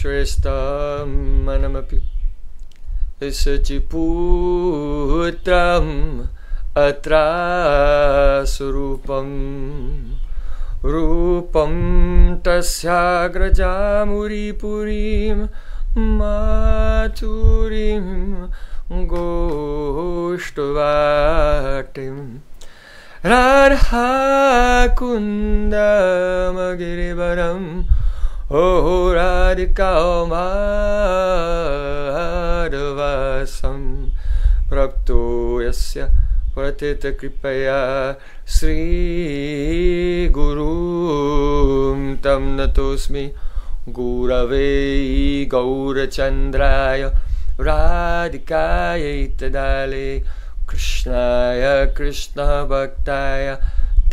श्रेष्ठं मनमपि शचिपूत्रम् अत्रासुरूपं रूपं तस्याग्रजामुरिपुरीं माचुरिं गोष्टुवाटिं रार्हाकुन्दमगिरिवरं ओ राधिकामाधवासं प्रक्तो यस्य प्रतितकृपया श्रीगुरुं तं नतोऽस्मि गुरवे गौरचन्द्राय राधिकायै तदाले कृष्णाय कृष्णभक्ताय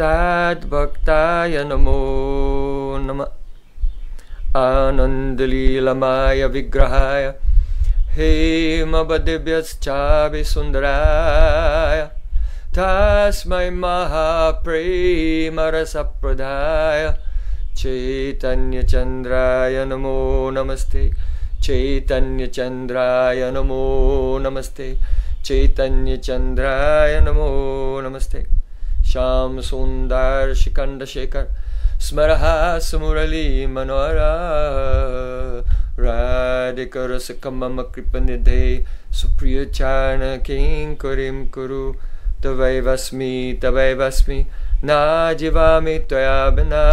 तद्भक्ताय नमो नमः आनन्दलीलमाय विग्रहाय हेमवदिव्यश्चाभिसुन्दराय तस्मै महाप्रेमरसप्रदाय चैतन्यचन्द्राय नमो नमस्ते चैतन्यचन्द्राय नमो नमस्ते चैतन्यचन्द्राय नमो नमस्ते श्याम सुन्दर शिखण्डशेखर स्मरः सुमुरलीमनोहरा राधिकरसकमम कृपनिधे सुप्रियचारणकिङ्करीं कुरु तवैवस्मि तवैवस्मि न जीवामि त्वया विना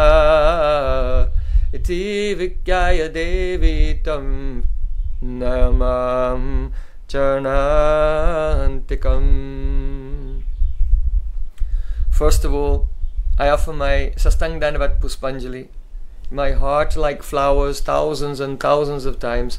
इति विज्ञाय देवी तं न मां चरणान्तिकम् First of all, I offer my Sastang Dandavat Puspanjali, my heart like flowers thousands and thousands of times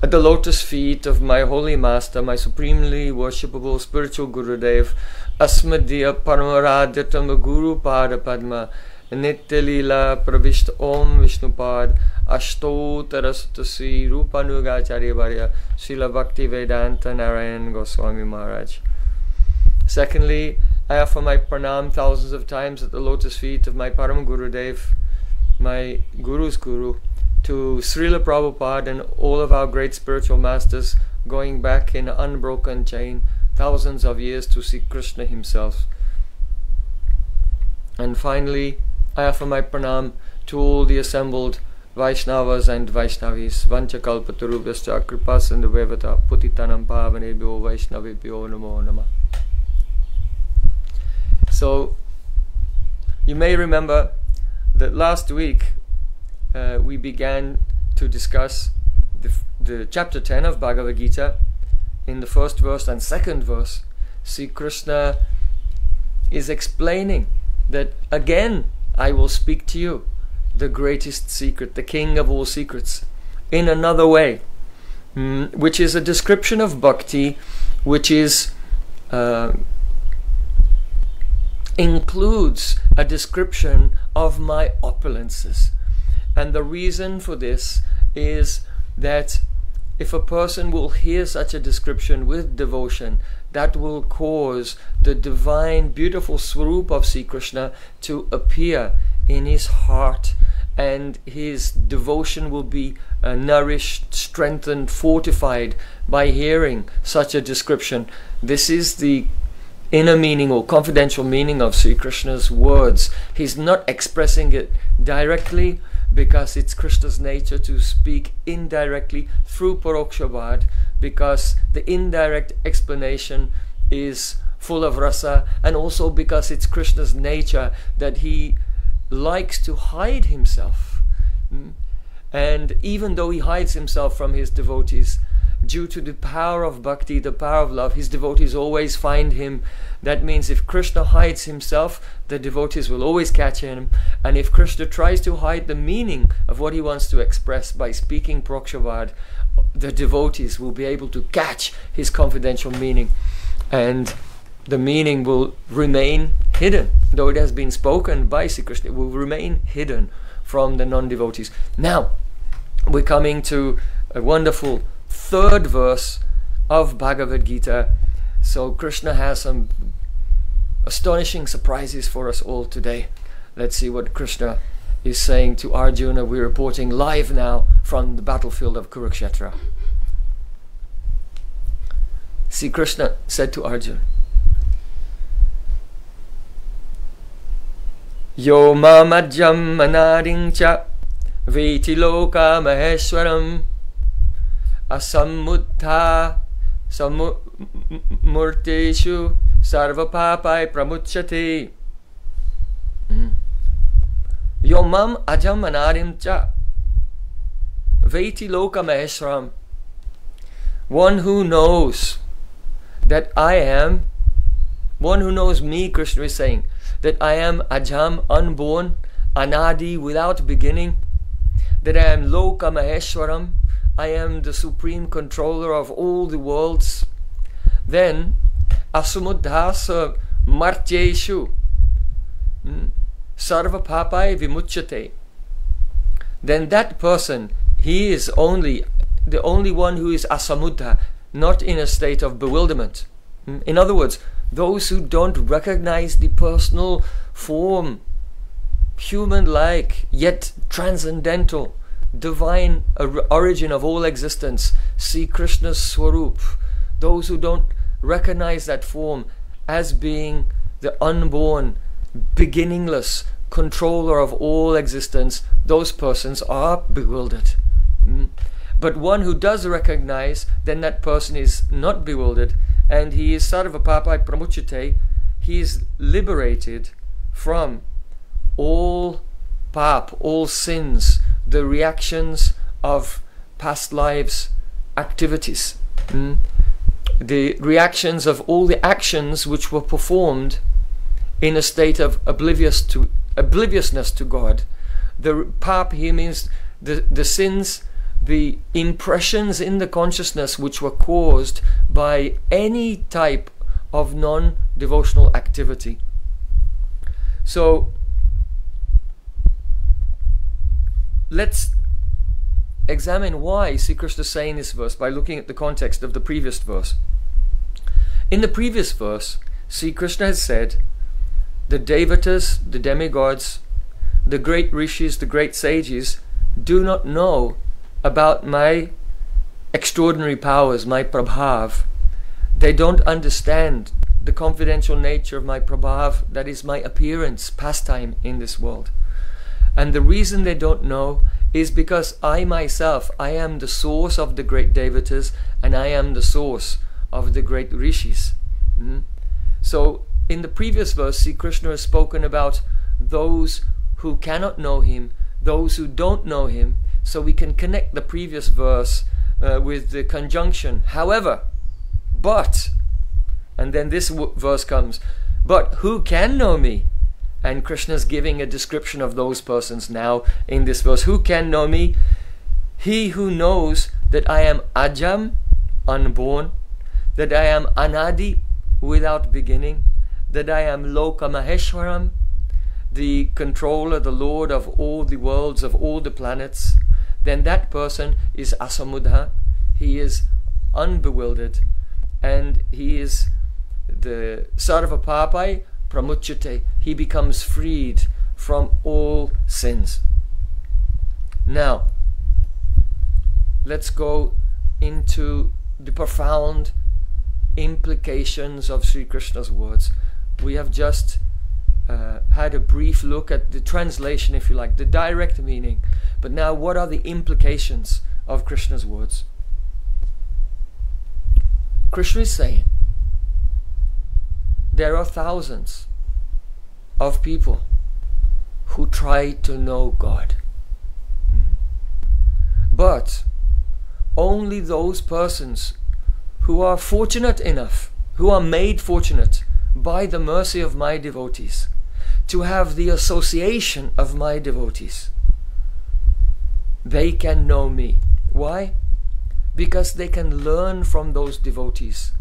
at the lotus feet of my holy master, my supremely worshipable spiritual Gurudev, Asmadiya Paramaradhyatama Guru Pada Padma, Nitya Leela Pravishta Om Vishnupad, Ashtotara Sutasi Rupanugacharya Varya, Srila Bhakti Vedanta Narayan Goswami Maharaj. Secondly, I offer my pranam thousands of times at the lotus feet of my Param Gurudev, my Guru's Guru, to Srila Prabhupada and all of our great spiritual masters going back in unbroken chain thousands of years to Sri Krishna himself. And finally, I offer my pranam to all the assembled Vaishnavas and Vaishnavis, Vanchakalpatarubhyascha Kripasindhavevata Putitanam Pavanebhyo Vaishnavibhyo Namo Namah. So, you may remember that last week uh, we began to discuss the, the chapter 10 of Bhagavad Gita. In the first verse and second verse, Sri Krishna is explaining that again I will speak to you, the greatest secret, the king of all secrets, in another way, mm, which is a description of bhakti, which is. Uh, includes a description of my opulences. And the reason for this is that if a person will hear such a description with devotion, that will cause the divine, beautiful swarup of Sri Krishna to appear in his heart, and his devotion will be uh, nourished, strengthened, fortified by hearing such a description. This is the inner meaning or confidential meaning of Sri Krishna's words. He's not expressing it directly because it's Krishna's nature to speak indirectly through Parokshabad because the indirect explanation is full of rasa and also because it's Krishna's nature that he likes to hide himself. Hmm? And even though he hides himself from his devotees, due to the power of bhakti, the power of love, his devotees always find him. That means if Krishna hides himself, the devotees will always catch him. And if Krishna tries to hide the meaning of what he wants to express by speaking Prokshavad, the devotees will be able to catch his confidential meaning. And the meaning will remain hidden. Though it has been spoken by Sri Krishna, it will remain hidden from the non devotees. Now, we're coming to a wonderful third verse of Bhagavad Gita. So Krishna has some astonishing surprises for us all today. Let's see what Krishna is saying to Arjuna, we're reporting live now from the battlefield of Kurukshetra. See, Krishna said to Arjuna, Yo mamajam manarincha vetiloka maheshwaram asamuddha samurteshu sarvapapai pramuchate. Mm. Yomam ajam anarim cha veti loka maheshwaram. One who knows that I am, one who knows me, Krishna is saying, that I am ajam, unborn, anadi, without beginning, that I am loka maheshwaram, I am the supreme controller of all the worlds, then asumuddhasa martyeshu hmm, sarva papai vimuchate. Then that person, he is only the only one who is asamudha, not in a state of bewilderment. Hmm, in other words, those who don't recognize the personal form, human like, yet transcendental, divine origin of all existence, Sri Krishna's Swarup. Those who don't recognize that form as being the unborn, beginningless controller of all existence, those persons are bewildered. Mm. But one who does recognize, then that person is not bewildered and he is sarvapapai pramuchite, he is liberated from all pap, all sins, the reactions of past lives activities, mm? the reactions of all the actions which were performed in a state of oblivious to obliviousness to God. The pap here means the, the sins, the impressions in the consciousness which were caused by any type of non-devotional activity. So let's examine why Sri Krishna is saying this verse by looking at the context of the previous verse. In the previous verse, Sri Krishna has said, the Devatas, the demigods, the great rishis, the great sages, do not know about my extraordinary powers, my prabhav. They don't understand the confidential nature of my prabhav, that is my appearance, pastime in this world. And the reason they don't know is because I myself, I am the source of the great devatas and I am the source of the great rishis. Mm? So in the previous verse, Sri Krishna has spoken about those who cannot know him, those who don't know him, so we can connect the previous verse uh, with the conjunction. However, but, and then this verse comes, but who can know me? And Krishna is giving a description of those persons now in this verse. Who can know me? He who knows that I am Ajam, unborn, that I am Anadi, without beginning, that I am Loka Maheshwaram, the controller, the lord of all the worlds, of all the planets, then that person is Asamudha. He is unbewildered and he is the Sarva Papai pramuchate, he becomes freed from all sins. Now, let's go into the profound implications of Sri Krishna's words. We have just uh, had a brief look at the translation, if you like, the direct meaning. But now, what are the implications of Krishna's words? Krishna is saying there are thousands of people who try to know God. But only those persons who are fortunate enough, who are made fortunate by the mercy of my devotees, to have the association of my devotees, they can know me. Why? Because they can learn from those devotees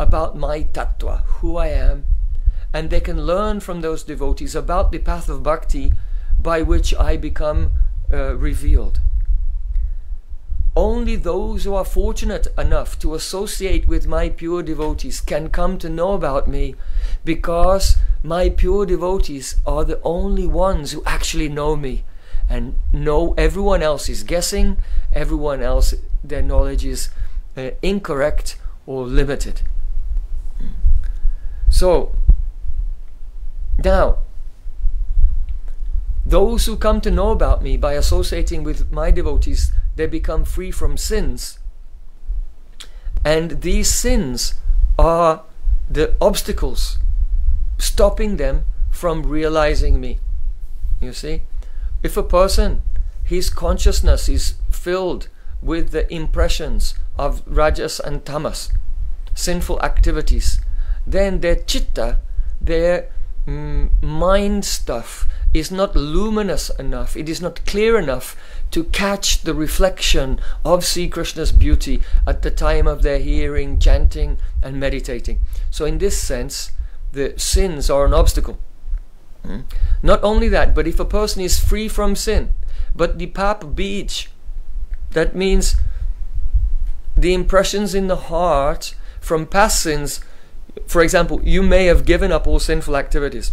about my tattva, who I am, and they can learn from those devotees about the path of bhakti by which I become uh, revealed. Only those who are fortunate enough to associate with my pure devotees can come to know about me because my pure devotees are the only ones who actually know me and no everyone else is guessing everyone else their knowledge is uh, incorrect or limited so now those who come to know about me by associating with my devotees they become free from sins. And these sins are the obstacles stopping them from realizing me. You see? If a person, his consciousness is filled with the impressions of rajas and tamas, sinful activities, then their chitta, their mm, mind stuff, is not luminous enough, it is not clear enough to catch the reflection of Sri Krishna's beauty at the time of their hearing, chanting, and meditating. So, in this sense, the sins are an obstacle. Hmm? Not only that, but if a person is free from sin, but the pap beach, that means the impressions in the heart from past sins. For example, you may have given up all sinful activities,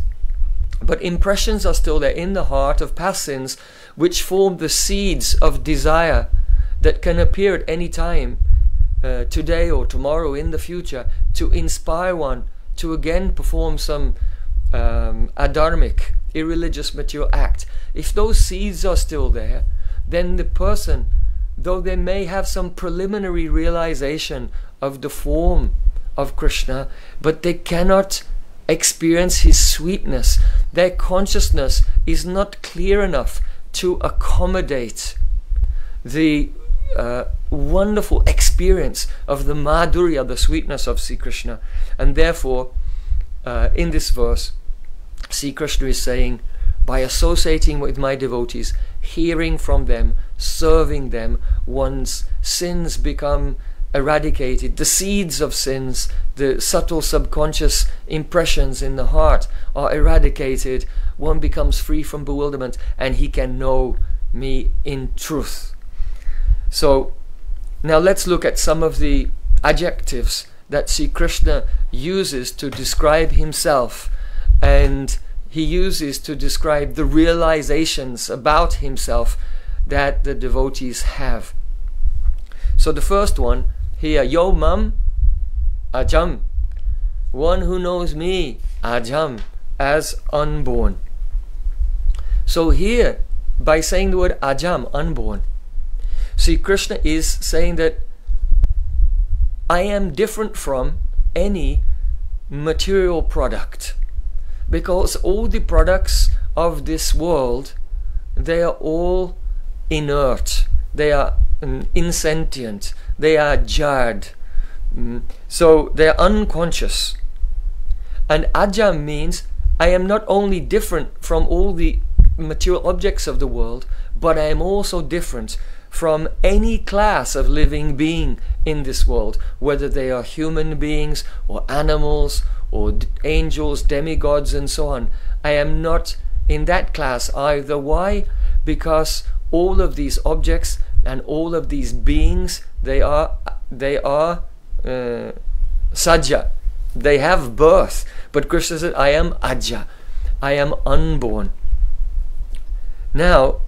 but impressions are still there in the heart of past sins, which form the seeds of desire that can appear at any time, uh, today or tomorrow in the future, to inspire one to again perform some um, adharmic, irreligious material act, if those seeds are still there, then the person, though they may have some preliminary realization of the form of Krishna, but they cannot experience his sweetness. Their consciousness is not clear enough to accommodate the uh, wonderful experience of the madhurya, the sweetness of Sri Krishna. And therefore, uh, in this verse, Sri Krishna is saying, by associating with my devotees, hearing from them, serving them, one's sins become eradicated. The seeds of sins, the subtle subconscious impressions in the heart are eradicated. One becomes free from bewilderment and he can know me in truth. So now let's look at some of the adjectives that Sri Krishna uses to describe himself and he uses to describe the realizations about himself that the devotees have. So the first one here, Yo Mam Ajam, one who knows me, Ajam, as unborn. So here, by saying the word Ajam, unborn, Sri Krishna is saying that I am different from any material product because all the products of this world they are all inert they are insentient they are jarred mm. so they are unconscious and aja means i am not only different from all the material objects of the world but i am also different from any class of living being in this world whether they are human beings or animals or angels, demigods, and so on. I am not in that class either. Why? Because all of these objects and all of these beings, they are they are uh. They have birth. But Krishna said, I am aja. I am unborn. Now,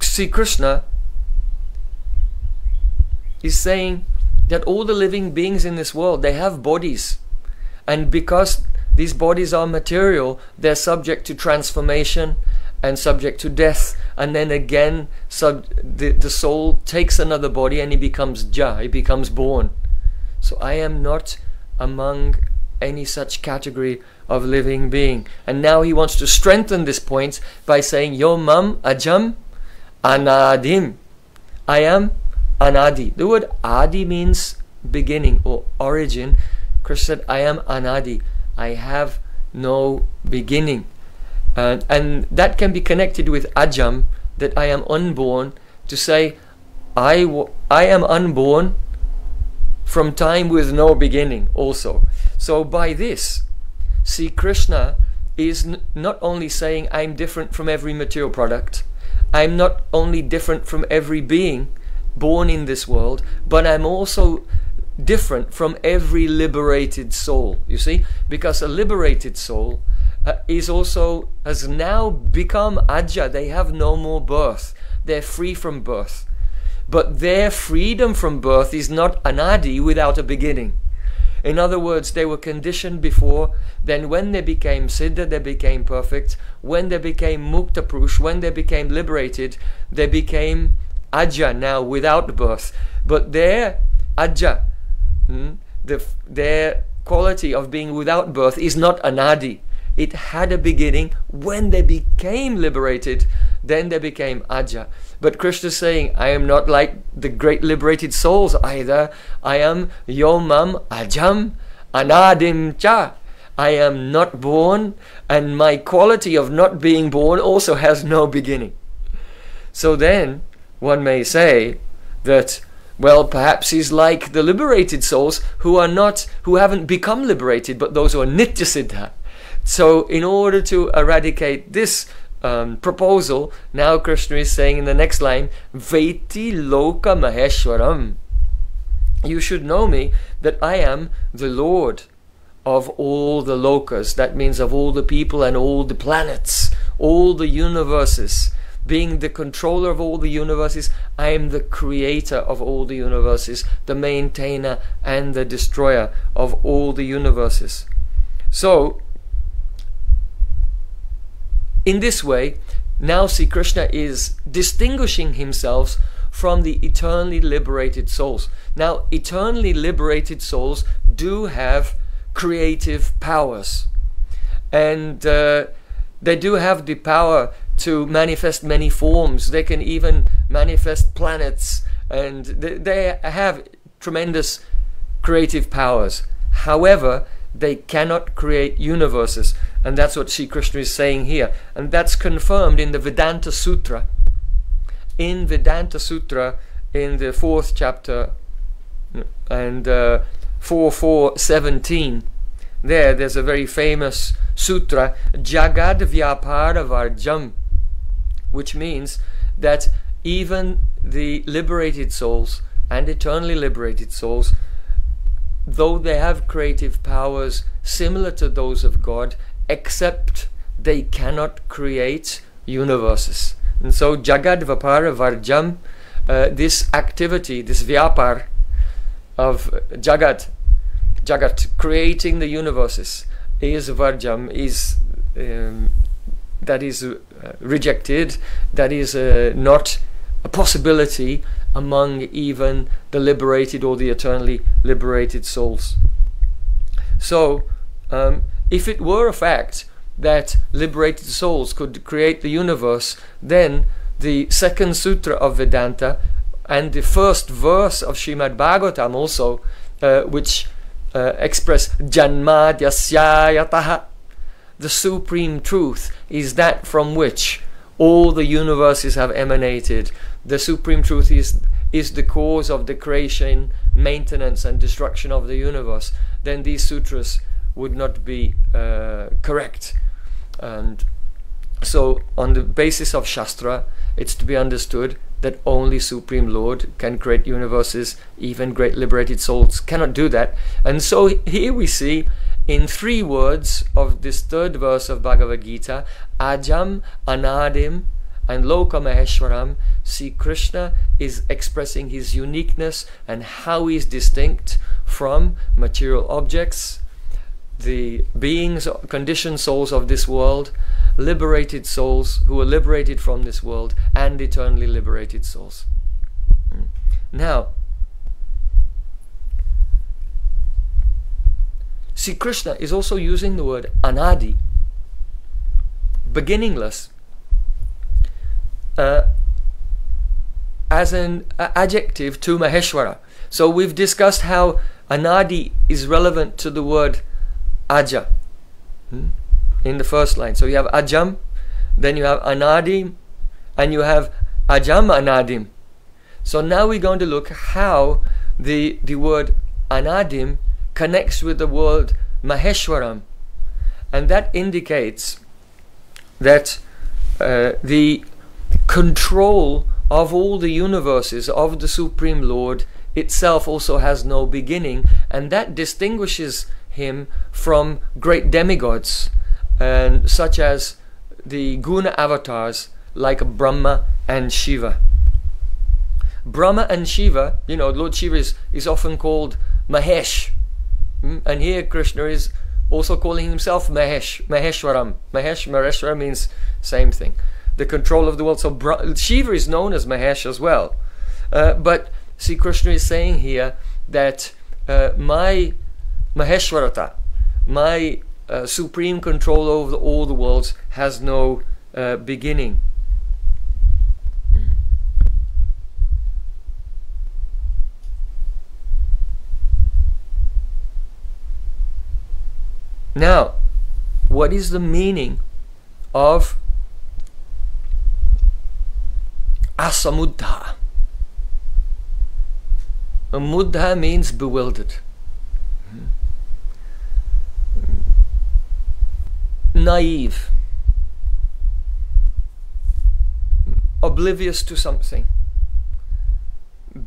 Sri Krishna is saying that all the living beings in this world they have bodies and because these bodies are material they're subject to transformation and subject to death and then again sub the, the soul takes another body and he becomes ja he becomes born so i am not among any such category of living being and now he wants to strengthen this point by saying yo mam ajam anadim i am Anadi. The word Adi means beginning or origin. Krishna said, I am Anadi. I have no beginning. Uh, and that can be connected with Ajam, that I am unborn, to say, I, w- I am unborn from time with no beginning also. So by this, Sri Krishna is n- not only saying I'm different from every material product, I'm not only different from every being, born in this world, but I'm also different from every liberated soul. You see? Because a liberated soul uh, is also has now become Aja. They have no more birth. They're free from birth. But their freedom from birth is not anadi without a beginning. In other words, they were conditioned before, then when they became Siddha, they became perfect. When they became Mukta Purush, when they became liberated, they became Aja now without birth. But their Aja, hmm, the, their quality of being without birth is not Anadi. It had a beginning when they became liberated, then they became Aja. But Krishna is saying, I am not like the great liberated souls either. I am Yomam Ajam Anadim Cha. I am not born, and my quality of not being born also has no beginning. So then, one may say that, well, perhaps he's like the liberated souls who are not, who haven't become liberated, but those who are Nitya Siddha. So, in order to eradicate this um, proposal, now Krishna is saying in the next line, Veti Loka Maheshwaram. You should know me that I am the Lord of all the lokas. That means of all the people and all the planets, all the universes. Being the controller of all the universes, I am the creator of all the universes, the maintainer and the destroyer of all the universes. So, in this way, now Sri Krishna is distinguishing himself from the eternally liberated souls. Now, eternally liberated souls do have creative powers, and uh, they do have the power to manifest many forms. They can even manifest planets, and they, they have tremendous creative powers. However, they cannot create universes. And that's what Sri Krishna is saying here. And that's confirmed in the Vedanta Sutra. In Vedanta Sutra, in the fourth chapter, and uh, 4417, there, there's a very famous sutra, Jagad Vyapara Varjam, which means that even the liberated souls and eternally liberated souls though they have creative powers similar to those of God, except they cannot create universes. And so Jagad Vyapara Varjam, uh, this activity, this Vyapar of Jagat, Jagat, creating the universes, is Varjam, is um, that is uh, rejected, that is uh, not a possibility among even the liberated or the eternally liberated souls. So, um, if it were a fact that liberated souls could create the universe, then the second sutra of Vedanta and the first verse of Srimad Bhagavatam also, uh, which uh, express Janmadyasyayataha, the supreme truth is that from which all the universes have emanated. The supreme truth is is the cause of the creation, maintenance, and destruction of the universe, then these sutras would not be uh, correct. And so, on the basis of Shastra, it's to be understood that only Supreme Lord can create universes, even great liberated souls cannot do that. And so, here we see in three words of this third verse of Bhagavad Gita Ajam, Anadim, and Loka Maheshwaram, Sri Krishna is expressing his uniqueness and how he is distinct from material objects, the beings, conditioned souls of this world, liberated souls who are liberated from this world, and eternally liberated souls. Hmm. Now, see, Krishna is also using the word anadi, beginningless uh, as an uh, adjective to Maheshwara. So we've discussed how anadi is relevant to the word aja hmm, in the first line. So you have ajam, then you have anadim, and you have ajam anadim. So now we're going to look how the, the word anadim connects with the word maheshwaram. And that indicates that uh, the control of all the universes of the Supreme Lord itself also has no beginning, and that distinguishes him from great demigods. and such as the guna avatars like Brahma and Shiva. Brahma and Shiva, you know, Lord Shiva is, is often called Mahesh. Hmm? And here Krishna is also calling himself Mahesh, Maheshwaram. Mahesh, Maheshwara means same thing. The control of the world. So Bra- Shiva is known as Mahesh as well. Uh, but see, Krishna is saying here that uh, my Maheshwarata, my uh, supreme control over all the worlds, has no uh, beginning. Now, what is the meaning of asamudha? Mudha means bewildered. Naive. Oblivious to something.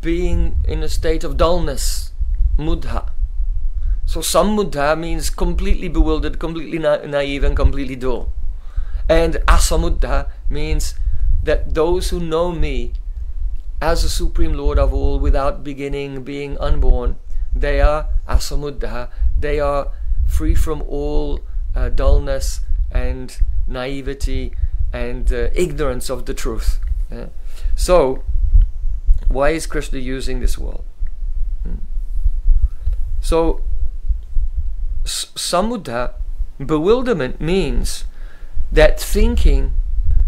Being in a state of dullness. Mudha. So samudha means completely bewildered, completely na- naive, and completely dull. And asamudha means that those who know me as the Supreme Lord of all, without beginning, being unborn, they are asamudha, they are free from all uh, dullness and naivety and uh, ignorance of the truth. Yeah? So, why is Krishna using this word? Hmm. So, samudha, bewilderment means that thinking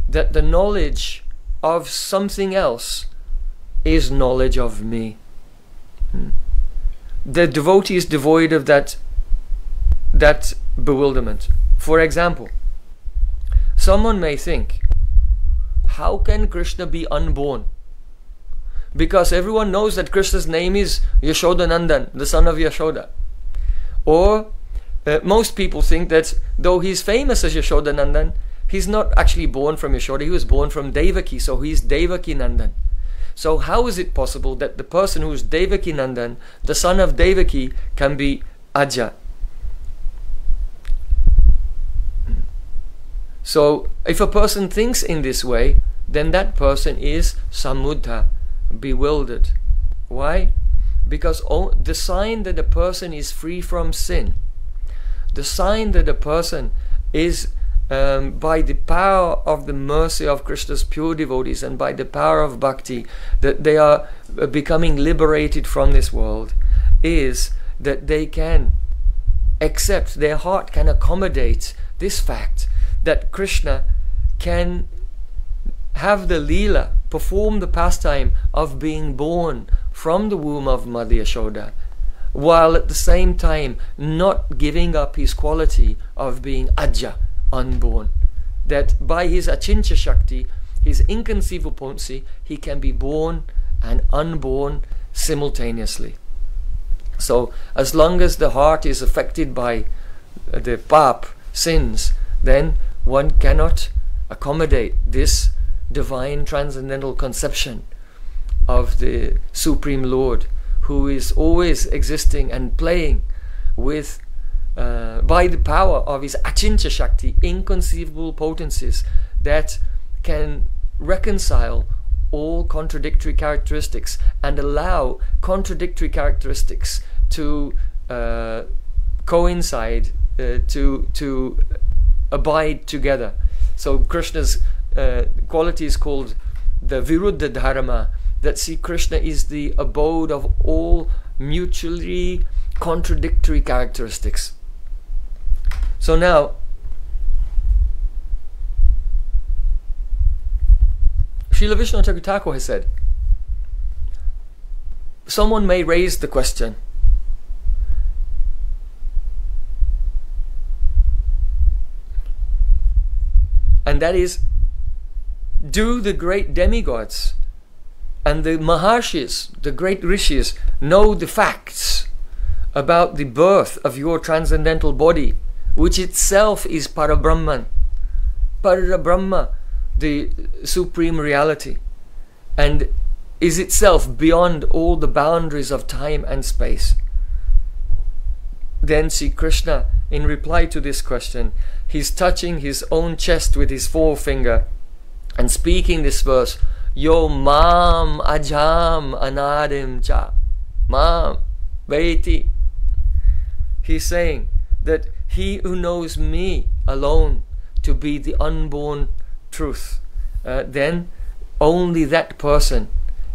that the knowledge of something else is knowledge of me. Hmm. The devotee is devoid of that that bewilderment. For example, someone may think, how can Krishna be unborn? Because everyone knows that Krishna's name is Yashoda Nandan, the son of Yashoda. Or uh, most people think that though he's famous as Yashoda Nandan, he's not actually born from Yashoda, he was born from Devaki, so he's Devaki Nandan. So how is it possible that the person who is Devaki Nandan, the son of Devaki, can be Aja? So if a person thinks in this way, then that person is samudha, bewildered. Why? Because the sign that a person is free from sin, the sign that a person is um, by the power of the mercy of Krishna's pure devotees and by the power of bhakti, that they are uh, becoming liberated from this world, is that they can accept, their heart can accommodate this fact that Krishna can have the lila, perform the pastime of being born from the womb of Mother Yashoda, while at the same time not giving up his quality of being Aja, unborn. That by his Achintya Shakti, his inconceivable potency, he can be born and unborn simultaneously. So, as long as the heart is affected by the pap, sins, then one cannot accommodate this divine transcendental conception of the Supreme Lord who is always existing and playing with uh, by the power of his achintya shakti, inconceivable potencies that can reconcile all contradictory characteristics and allow contradictory characteristics to uh, coincide, uh, to to abide together. So Krishna's uh, quality is called the Viruddha Dharma. That Sri Krishna is the abode of all mutually contradictory characteristics. So now, Srila Vishnu Thakur has said, someone may raise the question, and that is, do the great demigods and the Maharshis, the great rishis, know the facts about the birth of your transcendental body which itself is Parabrahman. Parabrahma, the supreme reality, and is itself beyond all the boundaries of time and space. Then Sri Krishna in reply to this question, he's touching his own chest with his forefinger and speaking this verse, Yo mam ajam anadim cha. Mam veti. He's saying that he who knows me alone to be the unborn truth, uh, then only that person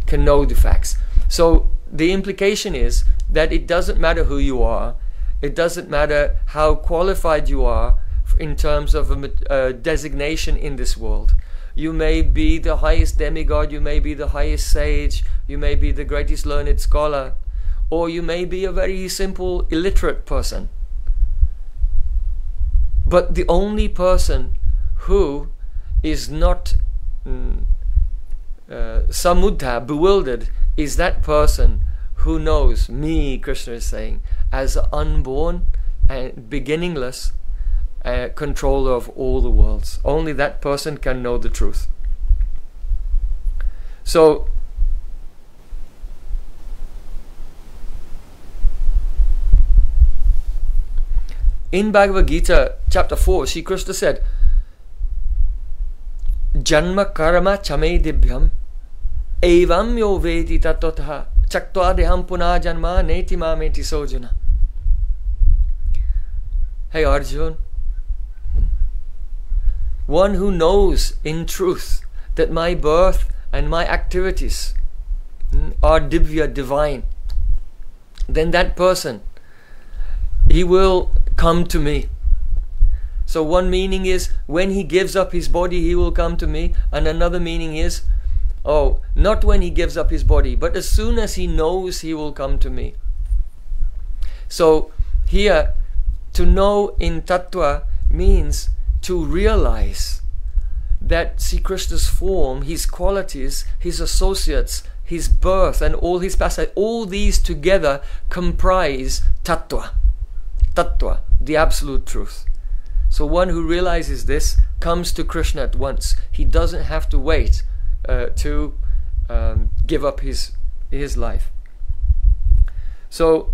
can know the facts. So the implication is that it doesn't matter who you are, it doesn't matter how qualified you are in terms of a uh, designation in this world. You may be the highest demigod, you may be the highest sage, you may be the greatest learned scholar, or you may be a very simple illiterate person. But the only person who is not mm, uh, samudha, bewildered, is that person who knows me, Krishna is saying, as unborn and beginningless uh, controller of all the worlds. Only that person can know the truth. So, in Bhagavad Gita, chapter 4, Sri Krishna said, Janma karma chame dibhyam evam yo vedi tatotha chaktva deham puna janma neti mameti sojana. Hey Arjun, one who knows in truth that my birth and my activities are divya, divine, then that person, he will come to me. So one meaning is when he gives up his body, he will come to me, and another meaning is, oh, not when he gives up his body, but as soon as he knows, he will come to me. So here, to know in tattva means to realize that Sri Krishna's form, his qualities, his associates, his birth, and all his past, all these together comprise tattva. Tattva, the absolute truth. So one who realizes this comes to Krishna at once. He doesn't have to wait uh, to um, give up his his life. So,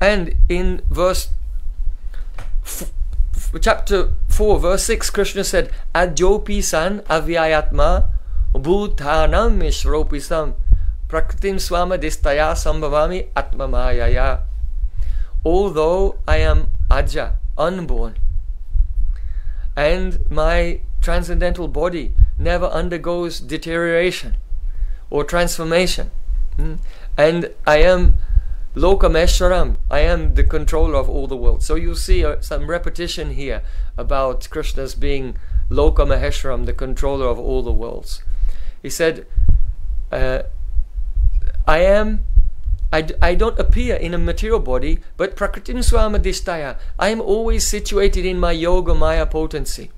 and in verse chapter 4, verse 6, Krishna said, Adyopi san avyayatma bhutanam mishropisam prakritim swama distaya sambhavami atmamayaya. Although I am aja, unborn, and my transcendental body never undergoes deterioration or transformation, hmm, and I am Lokameshwaram, I am the controller of all the world. So you see uh, some repetition here about Krishna's being Lokameshwaram, the controller of all the worlds. He said, uh, I am, I d- I don't appear in a material body, but Prakritim Swamadishtaya. I am always situated in my Yoga Maya potency.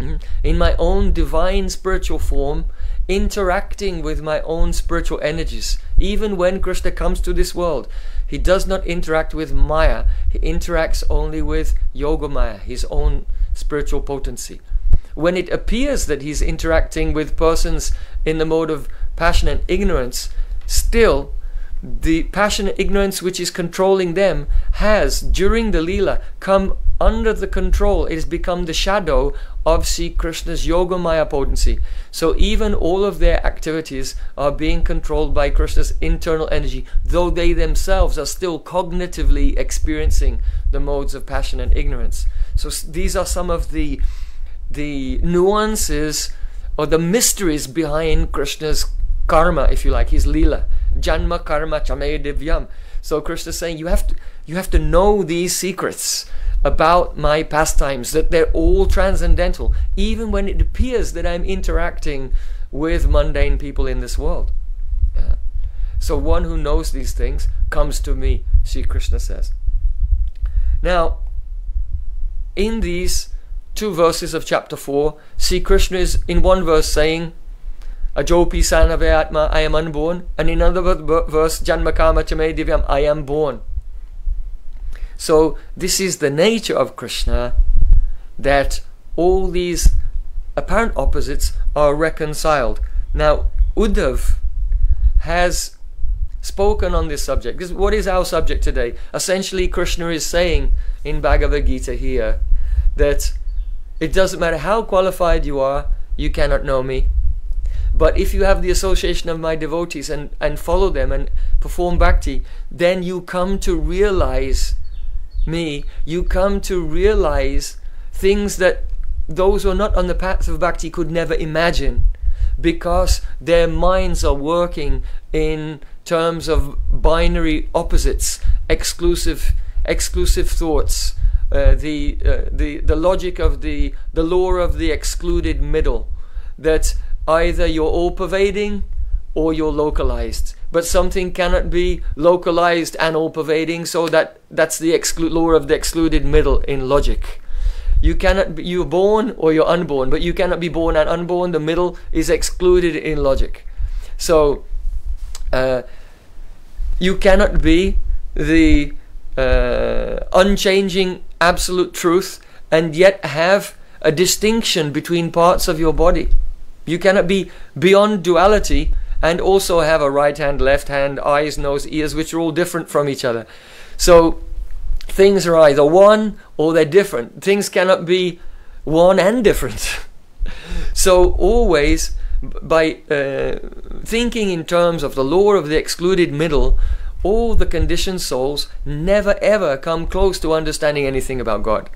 Hmm? In my own divine spiritual form, interacting with my own spiritual energies. Even when Krishna comes to this world, he does not interact with Maya, he interacts only with Yoga Maya, his own spiritual potency. When it appears that he's interacting with persons in the mode of passion and ignorance, still the passion and ignorance which is controlling them has, during the Leela, come under the control, it has become the shadow of Sri Krishna's Yoga Maya potency. So even all of their activities are being controlled by Krishna's internal energy, though they themselves are still cognitively experiencing the modes of passion and ignorance. So these are some of the the nuances or the mysteries behind Krishna's karma, if you like, his lila. Janma karma chame divyam. So Krishna is saying you have to you have to know these secrets about my pastimes, that they're all transcendental, even when it appears that I'm interacting with mundane people in this world. Yeah. So one who knows these things comes to me, Sri Krishna says. Now, in these two verses of chapter 4, Sri Krishna is in one verse saying, Ajopi Sanave I am unborn, and in another verse, Janmakama Chame Divyam, I am born. So this is the nature of Krishna that all these apparent opposites are reconciled. Now Uddhav has spoken on this subject. Because what is our subject today? Essentially, Krishna is saying in Bhagavad Gita here that it doesn't matter how qualified you are, you cannot know me. But if you have the association of my devotees and, and follow them and perform bhakti, then you come to realize me. You come to realize things that those who are not on the path of bhakti could never imagine because their minds are working in terms of binary opposites, exclusive, exclusive thoughts, uh, the, uh, the, the logic of the, the law of the excluded middle, that either you're all pervading or you're localized. But something cannot be localized and all pervading, so that that's the law of the excluded middle in logic. You cannot be, you're born or you're unborn, but you cannot be born and unborn. The middle is excluded in logic. So uh, you cannot be the uh, unchanging absolute truth and yet have a distinction between parts of your body. You cannot be beyond duality and also have a right hand, left hand, eyes, nose, ears, which are all different from each other. So things are either one or they're different. Things cannot be one and different. so always by uh, thinking in terms of the law of the excluded middle, all the conditioned souls never ever come close to understanding anything about God.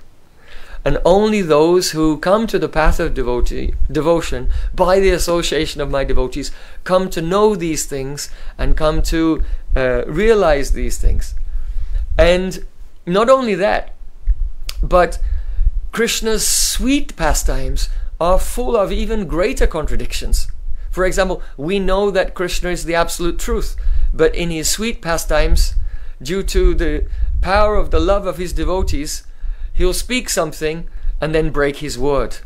And only those who come to the path of devotee, devotion by the association of my devotees come to know these things and come to uh, realize these things. And not only that, but Krishna's sweet pastimes are full of even greater contradictions. For example, we know that Krishna is the absolute truth, but in his sweet pastimes, due to the power of the love of his devotees, he'll speak something and then break his word.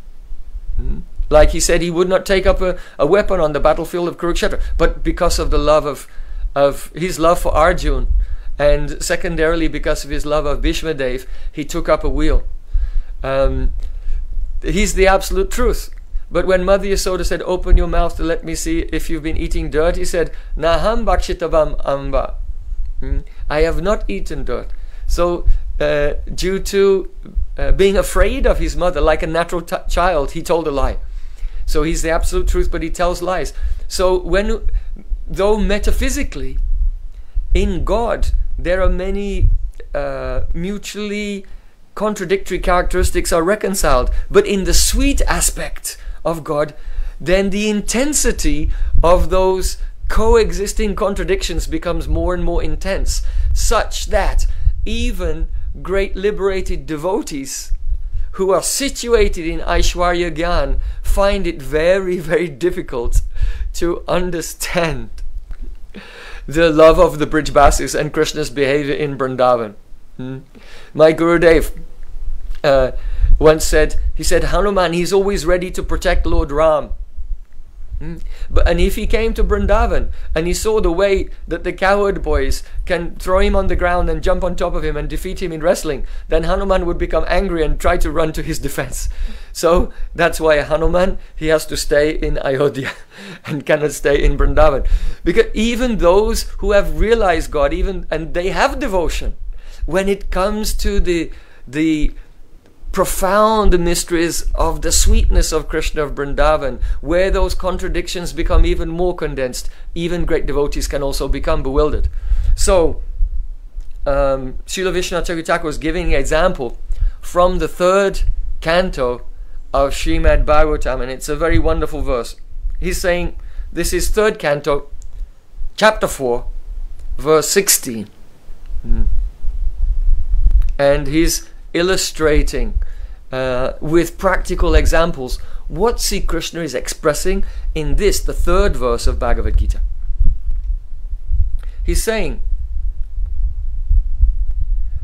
Hmm? Like he said, he would not take up a, a weapon on the battlefield of Kurukshetra, but because of the love of, of his love for Arjun, and secondarily because of his love of Bhishmadev, he took up a wheel. Um, he's the absolute truth. But when Mother Yasoda said, Open your mouth to let me see if you've been eating dirt, he said, Naham bhakshitavam amba. Hmm? I have not eaten dirt. So, uh, due to uh, being afraid of his mother, like a natural t- child, he told a lie. So he's the absolute truth, but he tells lies. So when, though metaphysically, in God, there are many uh, mutually contradictory characteristics are reconciled. But in the sweet aspect of God, then the intensity of those coexisting contradictions becomes more and more intense, such that even great liberated devotees who are situated in Aishwarya Gyan find it very, very difficult to understand the love of the Brijbasis and Krishna's behavior in Vrindavan. Hmm? My Gurudev uh, once said, he said, Hanuman, he's always ready to protect Lord Ram. Hmm? But, and if he came to Vrindavan and he saw the way that the cowherd boys can throw him on the ground and jump on top of him and defeat him in wrestling, then Hanuman would become angry and try to run to his defense. So that's why Hanuman, he has to stay in Ayodhya and cannot stay in Vrindavan. Because even those who have realized God, even and they have devotion, when it comes to the the profound mysteries of the sweetness of Krishna of Vrindavan, where those contradictions become even more condensed, even great devotees can also become bewildered. So, um, Srila Vishwanath Chakravarti was giving an example from the third canto of Srimad Bhagavatam, and it's a very wonderful verse. He's saying, this is third canto, chapter 4, verse 16. Mm. And he's illustrating uh, with practical examples what Sri Krishna is expressing in this, the third verse of Bhagavad Gita. He's saying,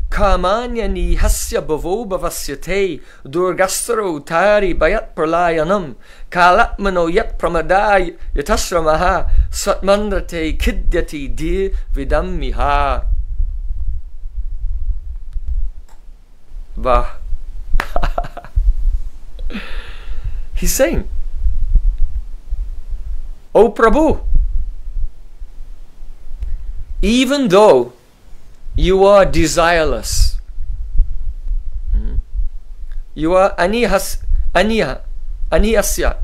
Kamanyani hasya bhavo bhavasya te durgastaro tari bayat pralayanam kalatmano yat pramadai yatasramaha satmandrate kidyati dir vidam miha. He's saying, O Prabhu, even though you are desireless, you are anihas, aniha, aniyasya,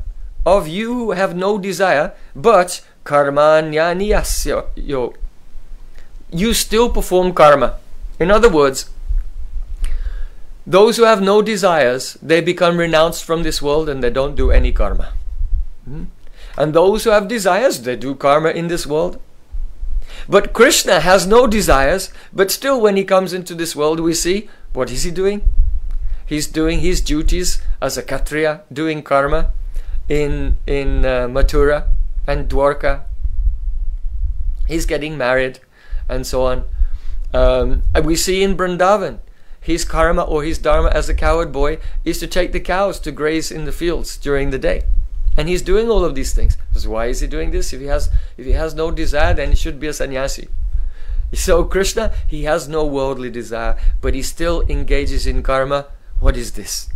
of you who have no desire, but karmanyaniyasya yo. You still perform karma. In other words, those who have no desires, they become renounced from this world and they don't do any karma. Hmm? And those who have desires, they do karma in this world. But Krishna has no desires, but still when he comes into this world, we see what is he doing? He's doing his duties as a Kshatriya, doing karma in, in uh, Mathura and Dwarka. He's getting married and so on. Um, we see in Vrindavan, his karma or his dharma as a coward boy is to take the cows to graze in the fields during the day. And he's doing all of these things. So why is he doing this? If he has if he has no desire, then he should be a sannyasi. So Krishna, he has no worldly desire, but he still engages in karma. What is this?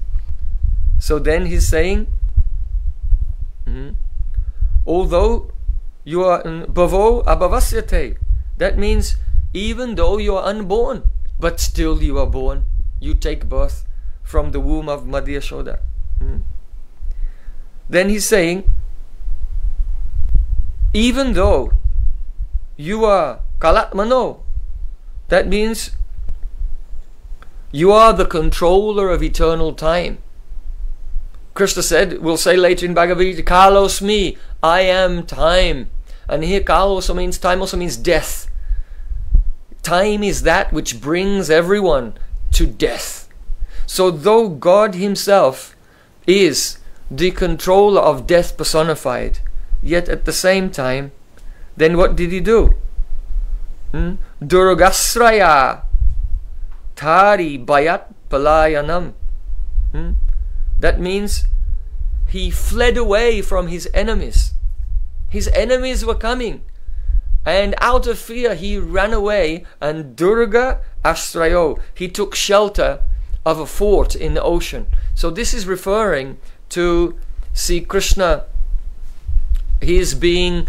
So then he's saying, mm-hmm, although you are bhavo abhavasyate, that means even though you are unborn, but still you are born. You take birth from the womb of Madhya Shoda. Hmm. Then he's saying, even though you are Kalatmano, that means you are the controller of eternal time. Krishna said, we'll say later in Bhagavad Gita, Kalos me, I am time. And here Kal also means time also means death. Time is that which brings everyone to death. So, though God Himself is the controller of death personified, yet at the same time, then what did He do? Hmm? Durgasraya Tari Bayat Palayanam. Hmm? That means he fled away from his enemies. His enemies were coming. And out of fear, he ran away, and Durga Ashrayo, he took shelter of a fort in the ocean. So this is referring to Sri Krishna. He's being,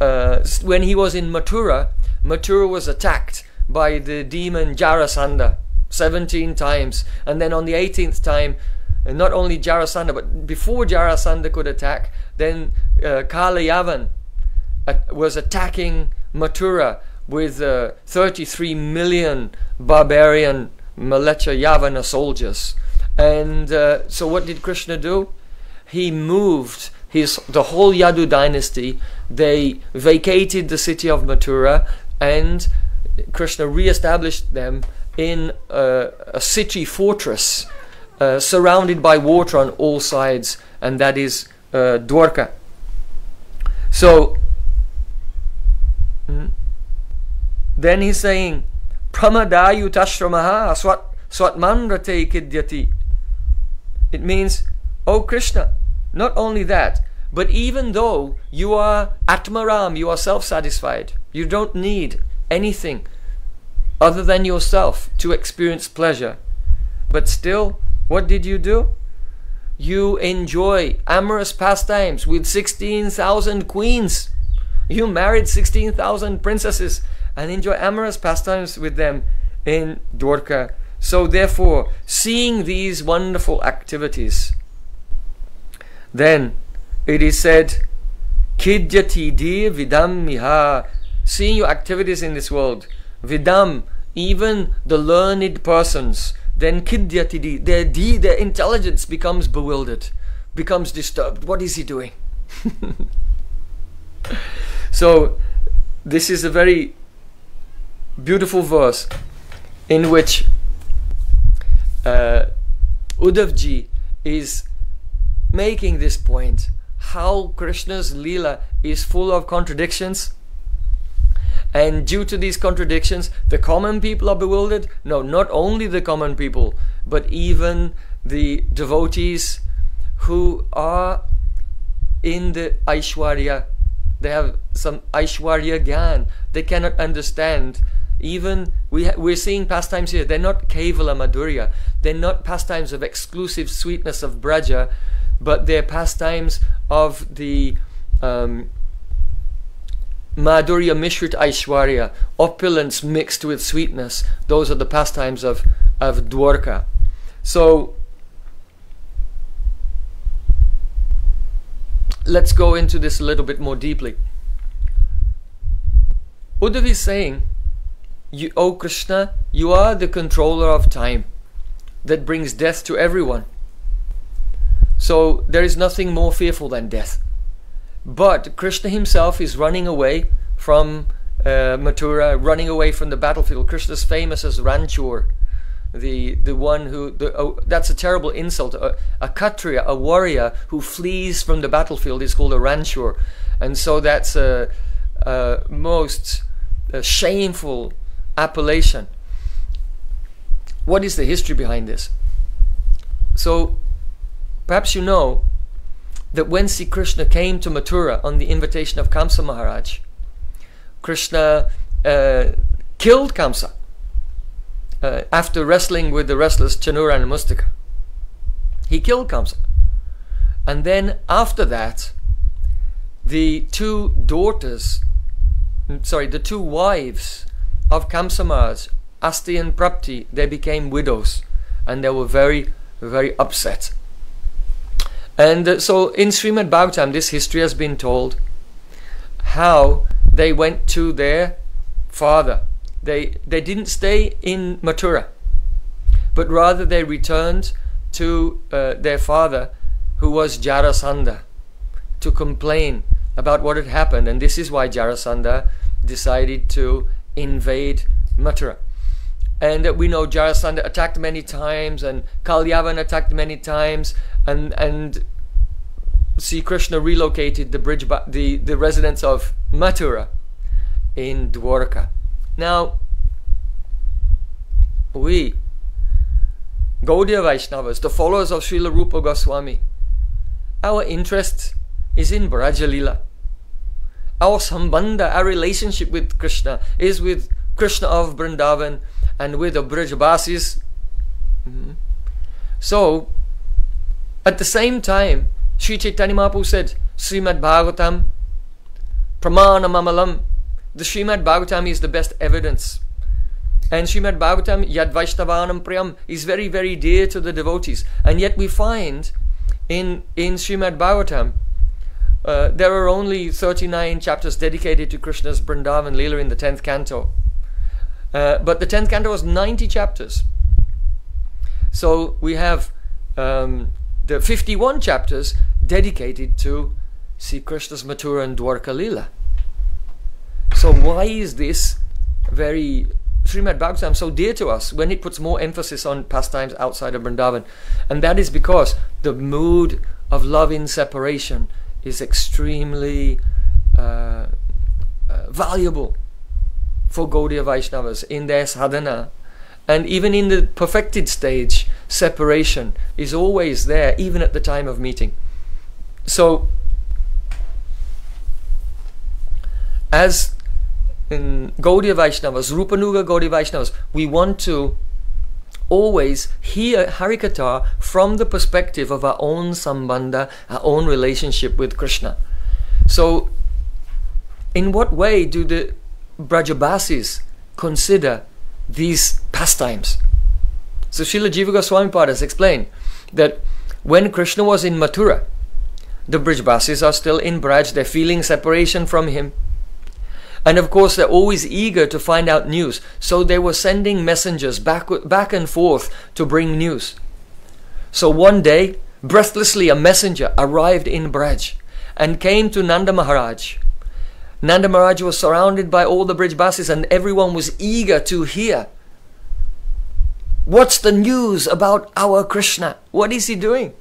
uh, when he was in Mathura, Mathura was attacked by the demon Jarasandha 17 times. And then on the 18th time, not only Jarasandha, but before Jarasandha could attack, then uh, Kala Yavan, was attacking Mathura with uh, 33 million barbarian Mleccha Yavana soldiers. And uh, so what did Krishna do? He moved his the whole Yadu dynasty. They vacated the city of Mathura and Krishna re-established them in a, city fortress uh, surrounded by water on all sides, and that is uh, Dwarka. So Hmm? Then he's saying, Pramadayutashramaha swat swatmanrate kidyati. It means, Oh Krishna, not only that, but even though you are Atmaram, you are self satisfied, you don't need anything other than yourself to experience pleasure. But still, what did you do? You enjoy amorous pastimes with 16,000 queens. You married 16,000 princesses and enjoy amorous pastimes with them in Dwarka. So, therefore, seeing these wonderful activities, then it is said, Kidyati dir vidam miha, seeing your activities in this world, vidam, even the learned persons, then kidyati their, di, their intelligence becomes bewildered, becomes disturbed. What is he doing? So, this is a very beautiful verse in which uh, Uddhavji is making this point how Krishna's Leela is full of contradictions. And due to these contradictions, the common people are bewildered. No, not only the common people, but even the devotees who are in the Aishwarya they have some Aishwarya Gyan. They cannot understand. Even we we're seeing pastimes here. They're not Kevala Madhurya. They're not pastimes of exclusive sweetness of Braja, but they're pastimes of the um, Madhurya Mishrit Aishwarya, opulence mixed with sweetness. Those are the pastimes of, of Dwarka. So let's go into this a little bit more deeply. Uddhav is saying, you, O Krishna, you are the controller of time that brings death to everyone. So there is nothing more fearful than death. But Krishna himself is running away from uh, Mathura, running away from the battlefield. Krishna is famous as Ranchur, the the one who the, oh, that's a terrible insult. A, a Kshatriya, a warrior who flees from the battlefield, is called a Ranchur, and so that's a, a most a shameful appellation. What is the history behind this? So, perhaps you know that when Sri Krishna came to Mathura on the invitation of Kamsa Maharaj, Krishna uh, killed Kamsa uh, after wrestling with the wrestlers Chanura and Mustika. He killed Kamsa. And then after that, the two daughters, sorry, the two wives of Kamsa Maharaj, Asti and Prapti, they became widows and they were very, very upset. And uh, so in Srimad Bhagavatam, this history has been told how they went to their father. They, they didn't stay in Mathura, but rather they returned to uh, their father, who was Jarasandha, to complain about what had happened. And this is why Jarasandha decided to invade Mathura. And we know Jarasandha attacked many times, and Kalyavan attacked many times, and and Sri Krishna relocated the bridge, the the residents of Mathura in Dwarka. Now, we Gaudiya Vaishnavas, the followers of Srila Rupa Goswami, our interest is in Brajalila. Our sambandha, our relationship with Krishna is with Krishna of Vrindavan and with the Brajbasis. Mm-hmm. So, at the same time, Sri Chaitanya Mahaprabhu said, Srimad Bhagavatam, Pramanam Amalam. The Srimad Bhagavatam is the best evidence. And Srimad Bhagavatam, Yad Vaishnavanam Priyam, is very, very dear to the devotees. And yet we find in, in Srimad Bhagavatam, uh, there are only 39 chapters dedicated to Krishna's Vrindavan Leela in the 10th canto. Uh, but the 10th canto was 90 chapters. So we have um, the 51 chapters dedicated to Sri Krishna's Mathura and Dwarka Leela. So why is this very Srimad Bhagavatam so dear to us when it puts more emphasis on pastimes outside of Vrindavan? And that is because the mood of love in separation is extremely uh, uh, valuable for Gaudiya Vaishnavas in their sadhana. And even in the perfected stage, separation is always there, even at the time of meeting. So, as in Gaudiya Vaishnavas, Rupanuga Gaudiya Vaishnavas, we want to always hear Harikatha from the perspective of our own sambandha, our own relationship with Krishna. So, in what way do the Brajabasis consider these pastimes. So Srila Jiva Goswami Padas explained that when Krishna was in Mathura, the Brajbasis are still in Braj, they're feeling separation from him. And of course, they're always eager to find out news. So they were sending messengers back, back and forth to bring news. So one day, breathlessly, a messenger arrived in Braj and came to Nanda Maharaj Nanda Maharaj was surrounded by all the Brajbasis and everyone was eager to hear. What's the news about our Krishna? What is he doing?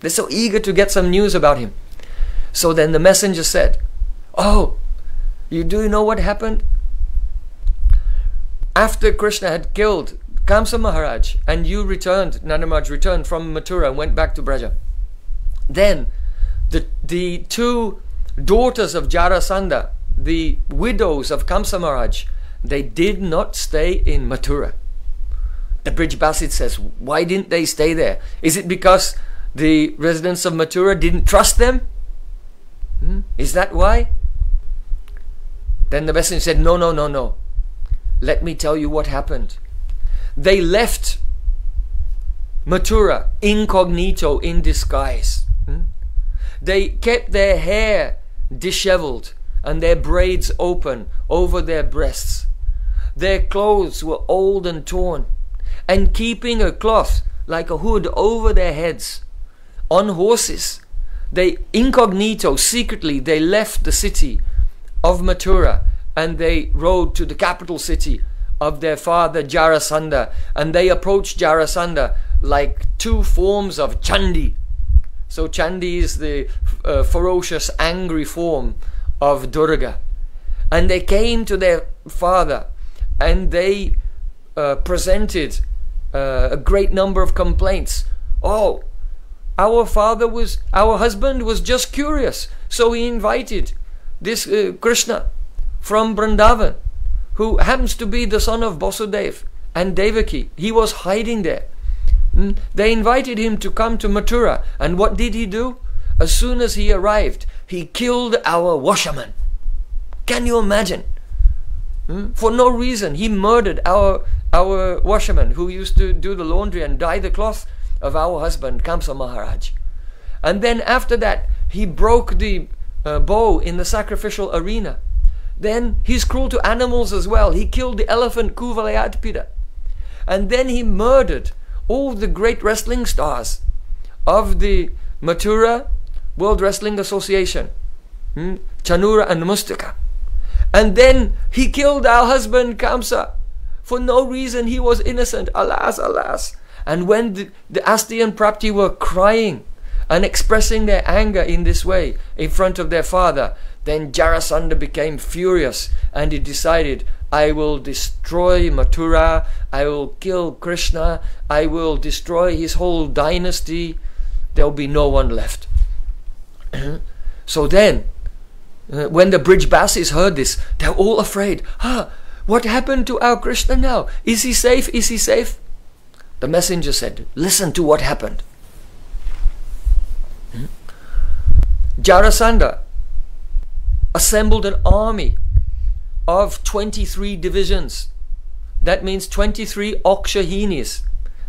They're so eager to get some news about him. So then the messenger said, Oh, you do you know what happened? After Krishna had killed Kamsa Maharaj and you returned, Nanda Maharaj returned from Mathura and went back to Braja. Then the, the two daughters of Jarasandha the widows of Kamsa Maharaj, they did not stay in Mathura. The Brajbasis says, why didn't they stay there? Is it because the residents of Mathura didn't trust them? Hmm? Is that why? Then the messenger said, No, no, no, no. Let me tell you what happened. They left Mathura incognito in disguise. Hmm? They kept their hair disheveled and their braids open over their breasts. Their clothes were old and torn, and keeping a cloth like a hood over their heads. On horses, they incognito, secretly, they left the city of Mathura and they rode to the capital city of their father Jarasandha and they approached Jarasandha like two forms of Chandi. So Chandi is the uh, ferocious, angry form of Durga. And they came to their father and they uh, presented uh, a great number of complaints. Oh, our father was, our husband was just curious, so he invited this uh, Krishna from Vrindavan, who happens to be the son of Basudev and Devaki. He was hiding there. Mm, they invited him to come to Mathura, and what did he do? As soon as he arrived, he killed our washerman. Can you imagine? Hmm? For no reason, he murdered our our washerman who used to do the laundry and dye the cloth of our husband Kamsa Maharaj. And then after that, he broke the uh, bow in the sacrificial arena. Then he's cruel to animals as well. He killed the elephant Kuvalayapida. And then he murdered all the great wrestling stars of the Mathura World Wrestling Association, hmm? Chanura and Mustika. And then he killed our husband Kamsa. For no reason he was innocent. Alas, alas. And when the, the Asti and Prapti were crying and expressing their anger in this way in front of their father, then Jarasandha became furious and he decided, I will destroy Mathura, I will kill Krishna, I will destroy his whole dynasty, there will be no one left. so then, uh, when the bridge Brijbasis heard this, they're all afraid. Ah, what happened to our Krishna now? Is he safe? Is he safe? The messenger said, Listen to what happened. Hmm? Jarasandha assembled an army of 23 divisions. That means 23 Akshauhinis.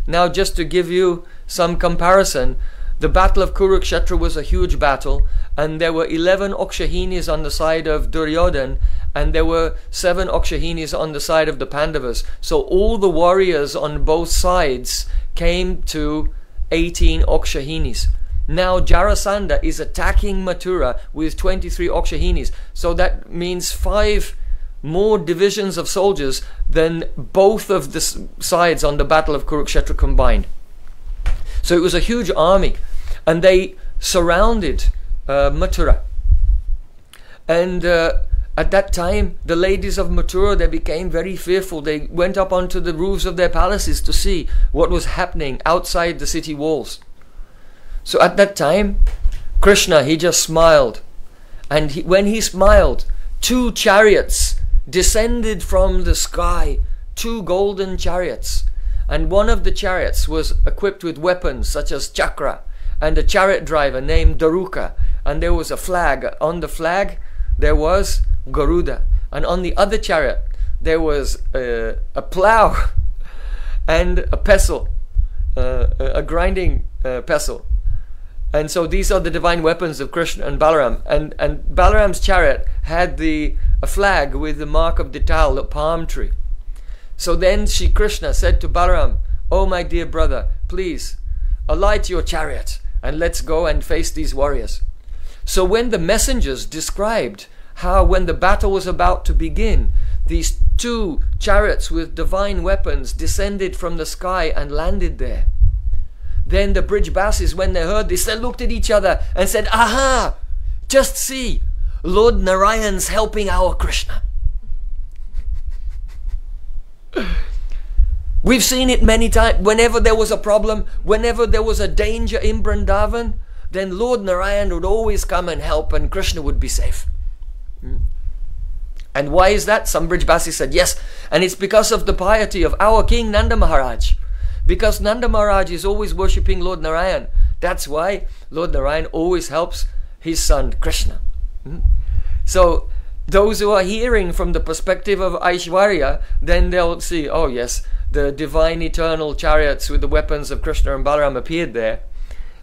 Now, just to give you some comparison, the Battle of Kurukshetra was a huge battle, and there were 11 Akshauhinis on the side of Duryodhan and there were seven Akshauhinis on the side of the Pandavas. So all the warriors on both sides came to 18 Akshauhinis. Now Jarasandha is attacking Mathura with 23 Akshauhinis. So that means five more divisions of soldiers than both of the sides on the Battle of Kurukshetra combined. So it was a huge army, and they surrounded uh, Mathura. And uh, at that time, the ladies of Mathura, they became very fearful. They went up onto the roofs of their palaces to see what was happening outside the city walls. So at that time, Krishna, he just smiled. And he, when he smiled, two chariots descended from the sky, two golden chariots. And one of the chariots was equipped with weapons such as chakra, and a chariot driver named Daruka. And there was a flag. On the flag, there was Garuda. And on the other chariot, there was a, a plow and a pestle, uh, a grinding uh, pestle. And so these are the divine weapons of Krishna and Balaram. And, and Balaram's chariot had the, a flag with the mark of the the palm tree. So then Sri Krishna said to Balaram, Oh my dear brother, please alight your chariot and let's go and face these warriors. So when the messengers described how when the battle was about to begin, these two chariots with divine weapons descended from the sky and landed there. Then the bridge Brijbasis, when they heard this, they looked at each other and said, Aha! Just see, Lord Narayan's helping our Krishna. We've seen it many times. Whenever there was a problem, whenever there was a danger in Vrindavan, then Lord Narayan would always come and help and Krishna would be safe. And why is that? Some bridge Brijbasi said, yes, and it's because of the piety of our king Nanda Maharaj. Because Nanda Maharaj is always worshipping Lord Narayan. That's why Lord Narayan always helps his son Krishna. Hmm? So those who are hearing from the perspective of Aishwarya, then they'll see, oh yes, the divine eternal chariots with the weapons of Krishna and Balaram appeared there.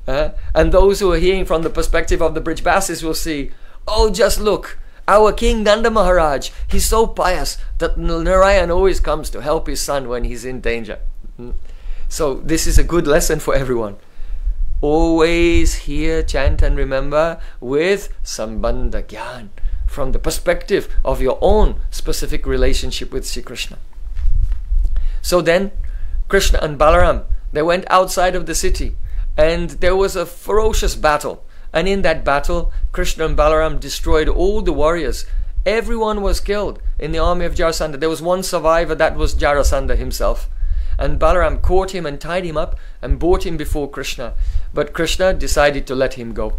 Uh, and those who are hearing from the perspective of the bridge Brijbasis will see, oh, just look, our King Nanda Maharaj, he's so pious that Narayan always comes to help his son when he's in danger. Hmm. So this is a good lesson for everyone. Always hear, chant and remember with Sambandha Gyan from the perspective of your own specific relationship with Sri Krishna. So then, Krishna and Balaram, they went outside of the city and there was a ferocious battle. And in that battle, Krishna and Balaram destroyed all the warriors. Everyone was killed in the army of Jarasandha. There was one survivor, that was Jarasandha himself. And Balaram caught him and tied him up and brought him before Krishna. But Krishna decided to let him go.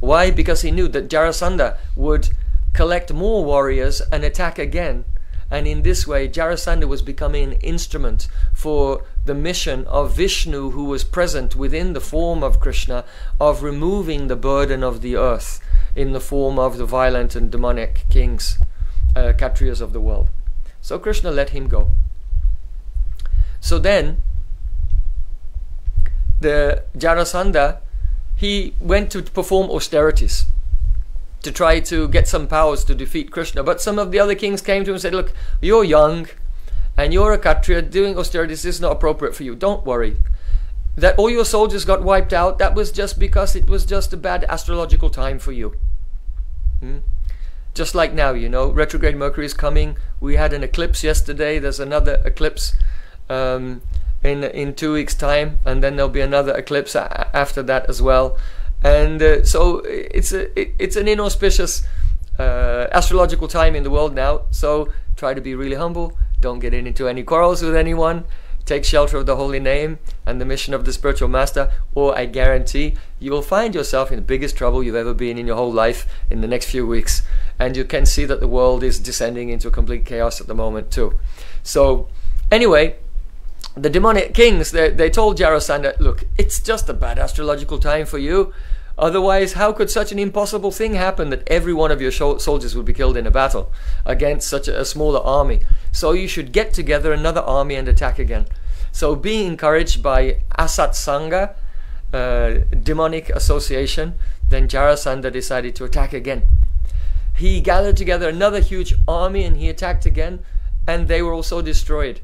Why? Because he knew that Jarasandha would collect more warriors and attack again. And in this way, Jarasandha was becoming an instrument for the mission of Vishnu, who was present within the form of Krishna, of removing the burden of the earth in the form of the violent and demonic kings, uh, Kshatriyas of the world. So Krishna let him go. So then, the Jarasandha he went to perform austerities to try to get some powers to defeat Krishna. But some of the other kings came to him and said, Look, you're young and you're a Kshatriya, doing austerities is not appropriate for you. Don't worry. That all your soldiers got wiped out, that was just because it was just a bad astrological time for you. Hmm? Just like now, you know, retrograde Mercury is coming. We had an eclipse yesterday, there's another eclipse. Um, in in two weeks' time, and then there'll be another eclipse after that as well. And uh, so it's a it, it's an inauspicious uh, astrological time in the world now. So try to be really humble. Don't get into any quarrels with anyone. Take shelter of the holy name and the mission of the spiritual master, or I guarantee you will find yourself in the biggest trouble you've ever been in your whole life in the next few weeks. And you can see that the world is descending into complete chaos at the moment, too. So, anyway, the demonic kings, they, they told Jarasandha, look, it's just a bad astrological time for you. Otherwise, how could such an impossible thing happen that every one of your soldiers would be killed in a battle against such a, a smaller army? So you should get together another army and attack again. So being encouraged by Asat Sangha, uh, demonic association, then Jarasandha decided to attack again. He gathered together another huge army and he attacked again, and they were also destroyed.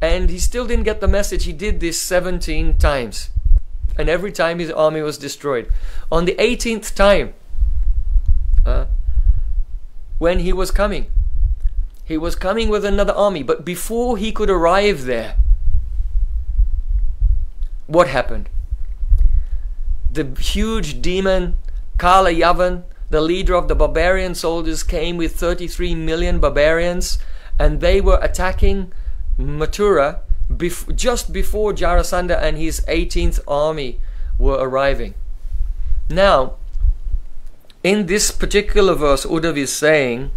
And he still didn't get the message. He did this 17 times. And every time his army was destroyed. On the 18th time, uh, when he was coming, he was coming with another army. But before he could arrive there, what happened? The huge demon Kala Yavan, the leader of the barbarian soldiers, came with 33 million barbarians and they were attacking Mathura bef- just before Jarasandha and his 18th army were arriving. Now, in this particular verse, Uddhav is saying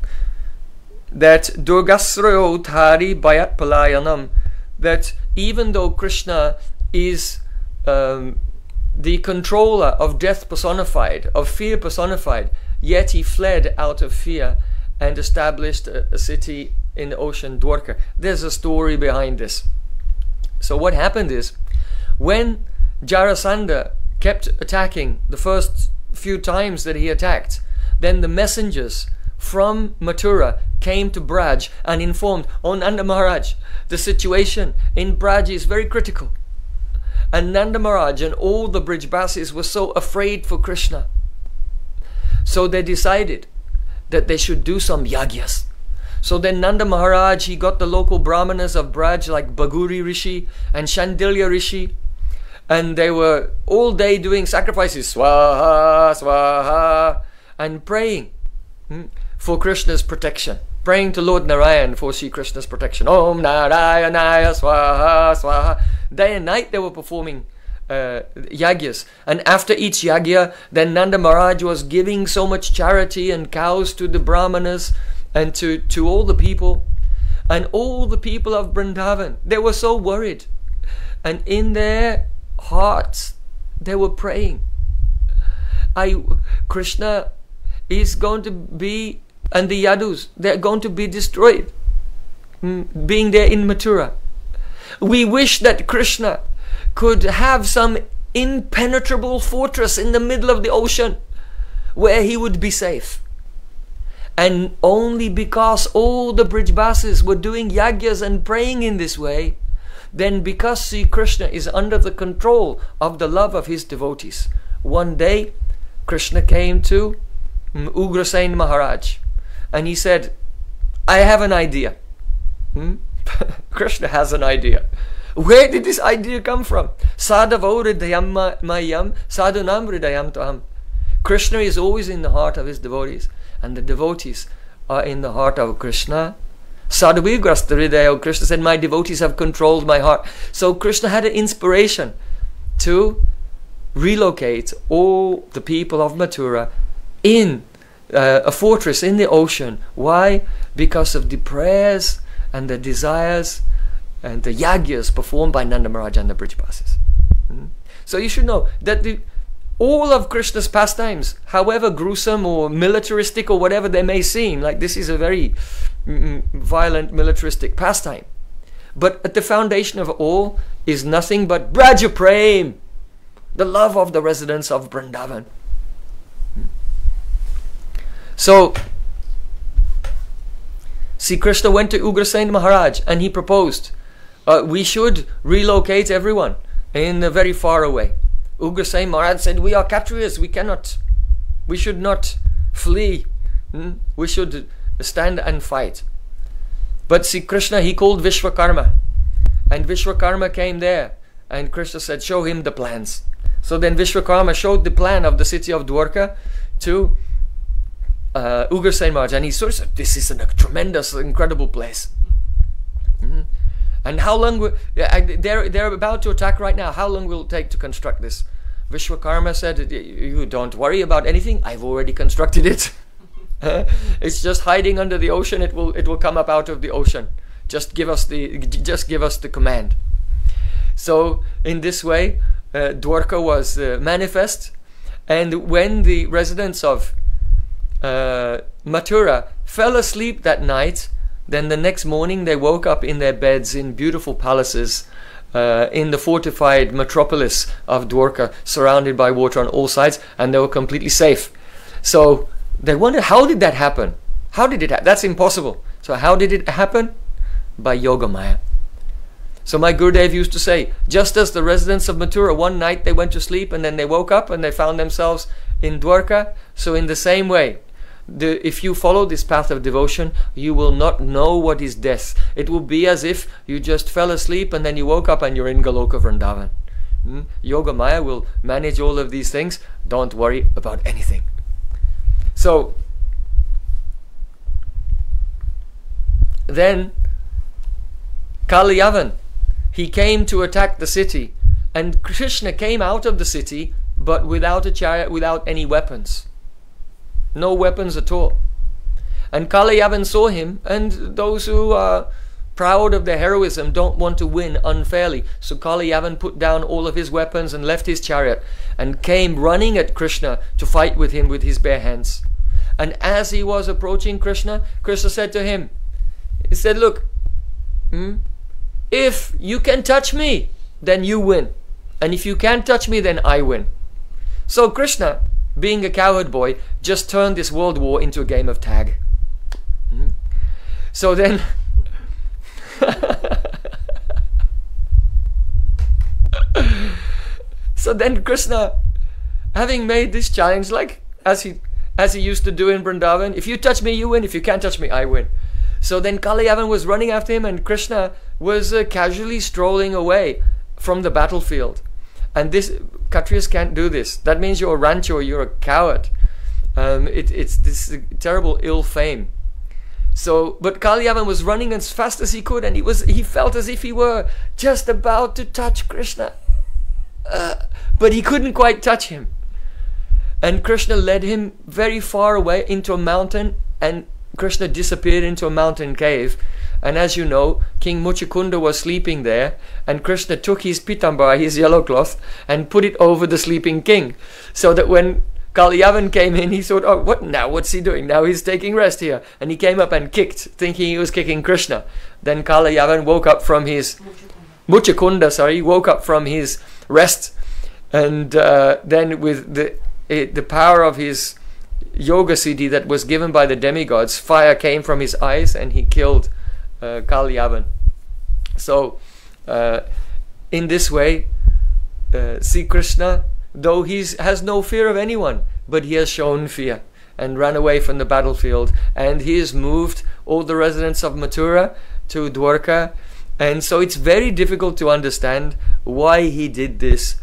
that Durgasrayo Bayat Palayanam, that even though Krishna is um, the controller of death personified, of fear personified, yet he fled out of fear and established a, a city in the ocean, Dwarka. There's a story behind this. So what happened is, when Jarasandha kept attacking the first few times that he attacked, then the messengers from Mathura came to Braj and informed, Oh Nanda Maharaj, the situation in Braj is very critical. And Nanda Maharaj and all the Brijbasis were so afraid for Krishna. So they decided that they should do some yagyas. So then Nanda Maharaj, he got the local brahmanas of Braj like Bhaguri Rishi and Shandilya Rishi. And they were all day doing sacrifices, swaha, swaha, and praying hmm, for Krishna's protection. Praying to Lord Narayan for Sri Krishna's protection. Om Narayanaya swaha, swaha. Day and night they were performing uh, yagyas. And after each yagya, then Nanda Maharaj was giving so much charity and cows to the brahmanas and to, to all the people. And all the people of Vrindavan, they were so worried. And in their hearts, they were praying. I, Krishna is going to be and the Yadus, they're going to be destroyed, mm, being there in Mathura. We wish that Krishna could have some impenetrable fortress in the middle of the ocean where he would be safe. And only because all the bridge Brijbasis were doing yagyas and praying in this way, then because Sri Krishna is under the control of the love of his devotees, one day Krishna came to Ugrasen Maharaj and he said, I have an idea. Hmm? Krishna has an idea. Where did this idea come from? Sadhavo hridayam mayam sadhunam hridayam toham. Krishna is always in the heart of his devotees, and the devotees are in the heart of Krishna. Sadhuvigrasta Krishna said, My devotees have controlled my heart. So Krishna had an inspiration to relocate all the people of Mathura in uh, a fortress in the ocean. Why? Because of the prayers and the desires and the yagyas performed by Nanda Maharaj and the Brijbasis. Mm. So you should know that the, all of Krishna's pastimes, however gruesome or militaristic or whatever they may seem, like this is a very mm, violent militaristic pastime, but at the foundation of all is nothing but Braja Prem, the love of the residents of Vrindavan. So, see, Krishna went to Ugrasen Maharaj and he proposed uh, we should relocate everyone in uh, very far away. Maharaj said, We are Kshatriyas, we cannot, we should not flee. Hmm? We should stand and fight. But see, Krishna, he called Vishwakarma. And Vishwakarma came there. And Krishna said, Show him the plans. So then Vishwakarma showed the plan of the city of Dwarka to uh, Maharaj. And he said, This is a tremendous, incredible place. Mm-hmm. And how long will, they're, they're about to attack right now. How long will it take to construct this? Vishwakarma said, You don't worry about anything. I've already constructed it. it's just hiding under the ocean. It will, it will come up out of the ocean. Just give us the, just give us the command. So, in this way, uh, Dwarka was uh, manifest. And when the residents of uh, Mathura fell asleep that night, then the next morning they woke up in their beds in beautiful palaces uh, in the fortified metropolis of Dwarka, surrounded by water on all sides, and they were completely safe. So they wonder how did that happen? How did it happen? That's impossible. So how did it happen? By Yoga Maya. So my Gurudev used to say, just as the residents of Mathura one night they went to sleep and then they woke up and they found themselves in Dwarka, so in the same way, the, if you follow this path of devotion, you will not know what is death. It will be as if you just fell asleep and then you woke up and you're in Goloka Vrindavan. Hmm? Yoga Maya will manage all of these things. Don't worry about anything. So, then Kaliyavan, he came to attack the city, and Krishna came out of the city, but without a chariot, without any weapons no weapons at all. And Kalayavan saw him, and those who are proud of their heroism don't want to win unfairly. So Kalayavan put down all of his weapons and left his chariot and came running at Krishna to fight with him with his bare hands. And as he was approaching Krishna, Krishna said to him, He said, Look, hmm, if you can touch me, then you win. And if you can't touch me, then I win. So Krishna being a cowherd boy, just turned this world war into a game of tag. Mm-hmm. So then. so then Krishna, having made this challenge, like as he as he used to do in Vrindavan, if you touch me, you win. If you can't touch me, I win. So then Kalayavan was running after him, and Krishna was uh, casually strolling away from the battlefield. And this Kshatriyas can't do this. That means you're a rancho you're a coward. Um, it, it's this terrible ill fame. So, but Kaliyavan was running as fast as he could, and he was he felt as if he were just about to touch Krishna, uh, but he couldn't quite touch him. And Krishna led him very far away into a mountain, and Krishna disappeared into a mountain cave. And as you know, King Muchukunda was sleeping there, and Krishna took his pitambara, his yellow cloth, and put it over the sleeping king, so that when Kalayavan came in, he thought, oh, what now? What's he doing? Now he's taking rest here. And he came up and kicked, thinking he was kicking Krishna. Then Kalayavan woke up from his, Muchukunda, sorry, woke up from his rest. And uh, then with the, it, the power of his yoga siddhi that was given by the demigods, fire came from his eyes and he killed uh. So, uh, in this way, uh, see Krishna, though he has no fear of anyone, but he has shown fear and run away from the battlefield. And he has moved all the residents of Mathura to Dwarka. And so it's very difficult to understand why he did this.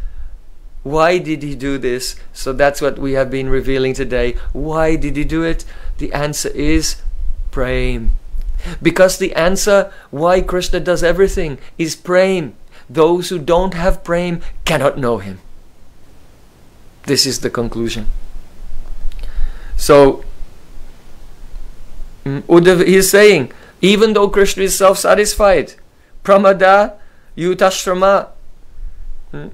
Why did he do this? So that's what we have been revealing today. Why did he do it? The answer is prem. Because the answer why Krishna does everything is prem. Those who don't have prem cannot know him. This is the conclusion. So, mm, Uddhav is saying, even though Krishna is self satisfied, pramada yutashrama, mm,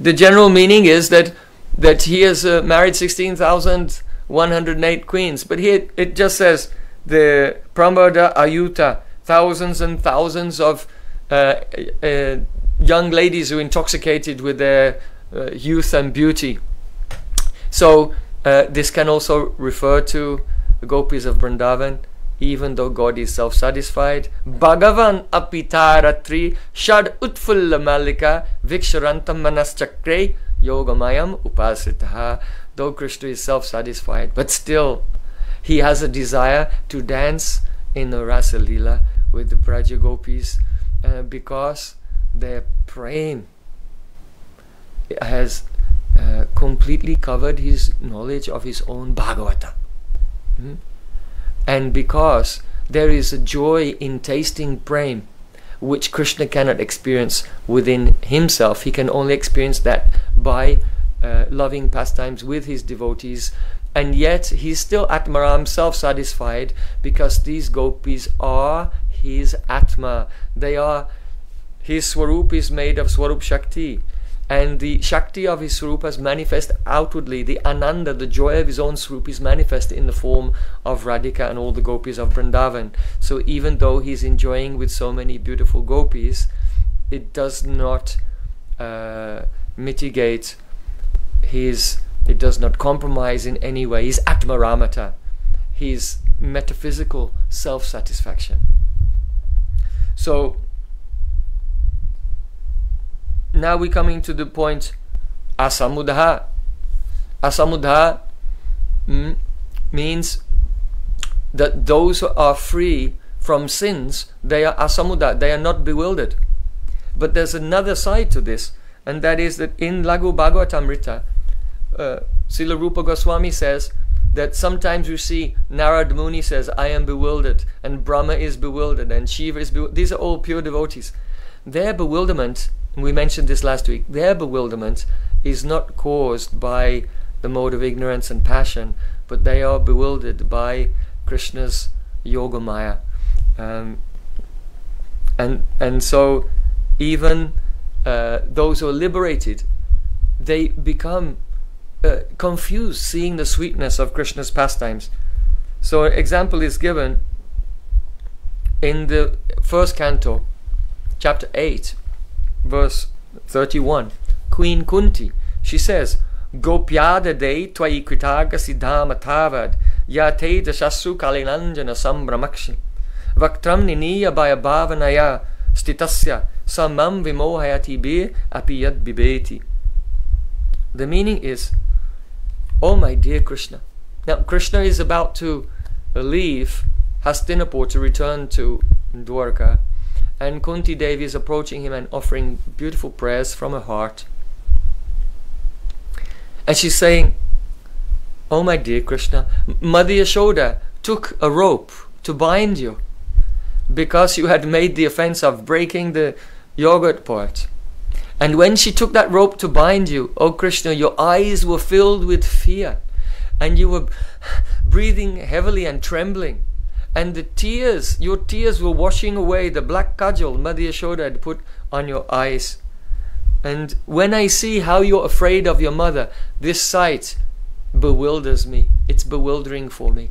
the general meaning is that that he has uh, married 16,108 queens. But here it just says the pramada ayuta, thousands and thousands of uh, uh, young ladies who intoxicated with their uh, youth and beauty. So uh, this can also refer to the gopis of Vrindavan, even though God is self-satisfied. Bhagavan apitaratri shad utfulla malika viksharantam manaschakre yogamayam upasitaha. Though Krishna is self-satisfied, but still he has a desire to dance in the Rasa Lila with the Braja Gopis uh, because their prem has uh, completely covered his knowledge of his own Bhagavata. Hmm? And because there is a joy in tasting prem, which Krishna cannot experience within himself, he can only experience that by uh, loving pastimes with his devotees. And yet he's still Atmaram, self satisfied, because these gopis are his Atma. They are, his Swarup is made of Swarup Shakti. And the Shakti of his Swarup is manifest outwardly. The Ananda, the joy of his own Swarup is manifest in the form of Radhika and all the gopis of Vrindavan. So even though he's enjoying with so many beautiful gopis, it does not uh, mitigate his, it does not compromise in any way his Atmaramata, his metaphysical self-satisfaction. So now we're coming to the point asamudha. Asamudha mm, means that those who are free from sins, they are asamudha, they are not bewildered. But there's another side to this, and that is that in Laghu Bhagavatamrita, uh, Srila Rupa Goswami says that sometimes you see Narad Muni says, I am bewildered, and Brahma is bewildered, and Shiva is bewildered. These are all pure devotees. Their bewilderment we mentioned this last week, their bewilderment is not caused by the mode of ignorance and passion, but they are bewildered by Krishna's yoga maya. Um, and, and so even uh, those who are liberated, they become uh, confused seeing the sweetness of Krishna's pastimes. So an example is given in the first canto, chapter 8, verse 31. Queen Kunti, she says, Gopyada de twai kritaga siddhama tavad yate dashasu kalinanjana sambramakshi vaktram niniya bhavanaya stitasya samam vimohayati be apiyad bibeti. The meaning is, Oh my dear Krishna. Now Krishna is about to leave Hastinapur to return to Dwarka and Kunti Devi is approaching him and offering beautiful prayers from her heart. And she's saying, Oh my dear Krishna, Mother Yashoda took a rope to bind you because you had made the offense of breaking the yogurt pot. And when she took that rope to bind you, oh Krishna, your eyes were filled with fear and you were breathing heavily and trembling and the tears, your tears were washing away the black kajal Mother Yashoda had put on your eyes. And when I see how you're afraid of your mother, this sight bewilders me. It's bewildering for me.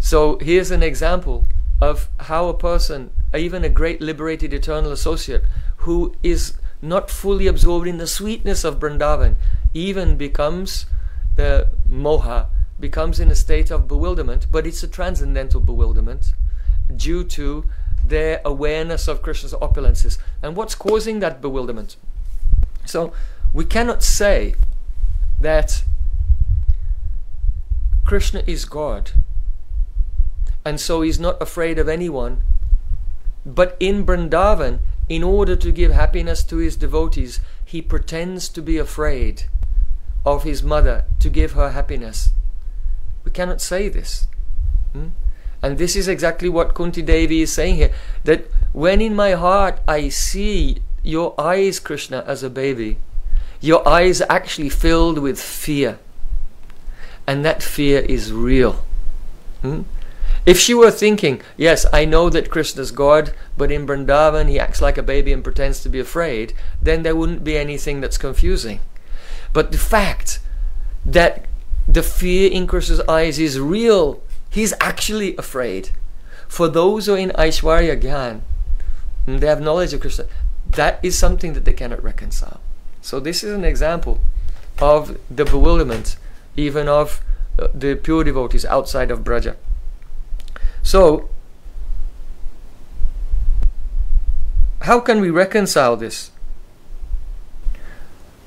So here's an example of how a person, even a great liberated eternal associate, who is not fully absorbed in the sweetness of Vrindavan, even becomes the moha, becomes in a state of bewilderment, but it's a transcendental bewilderment due to their awareness of Krishna's opulences. And what's causing that bewilderment? So we cannot say that Krishna is God and so he's not afraid of anyone. But in Vrindavan, in order to give happiness to his devotees, he pretends to be afraid of his mother to give her happiness. We cannot say this. Hmm? And this is exactly what Kunti Devi is saying here that when in my heart I see your eyes, Krishna, as a baby, your eyes are actually filled with fear. And that fear is real. Hmm? If she were thinking, yes, I know that Krishna's God, but in Vrindavan he acts like a baby and pretends to be afraid, then there wouldn't be anything that's confusing. But the fact that the fear in Krishna's eyes is real, he's actually afraid. For those who are in Aishwarya Gyan, they have knowledge of Krishna, that is something that they cannot reconcile. So this is an example of the bewilderment even of uh, the pure devotees outside of Braja. So, how can we reconcile this?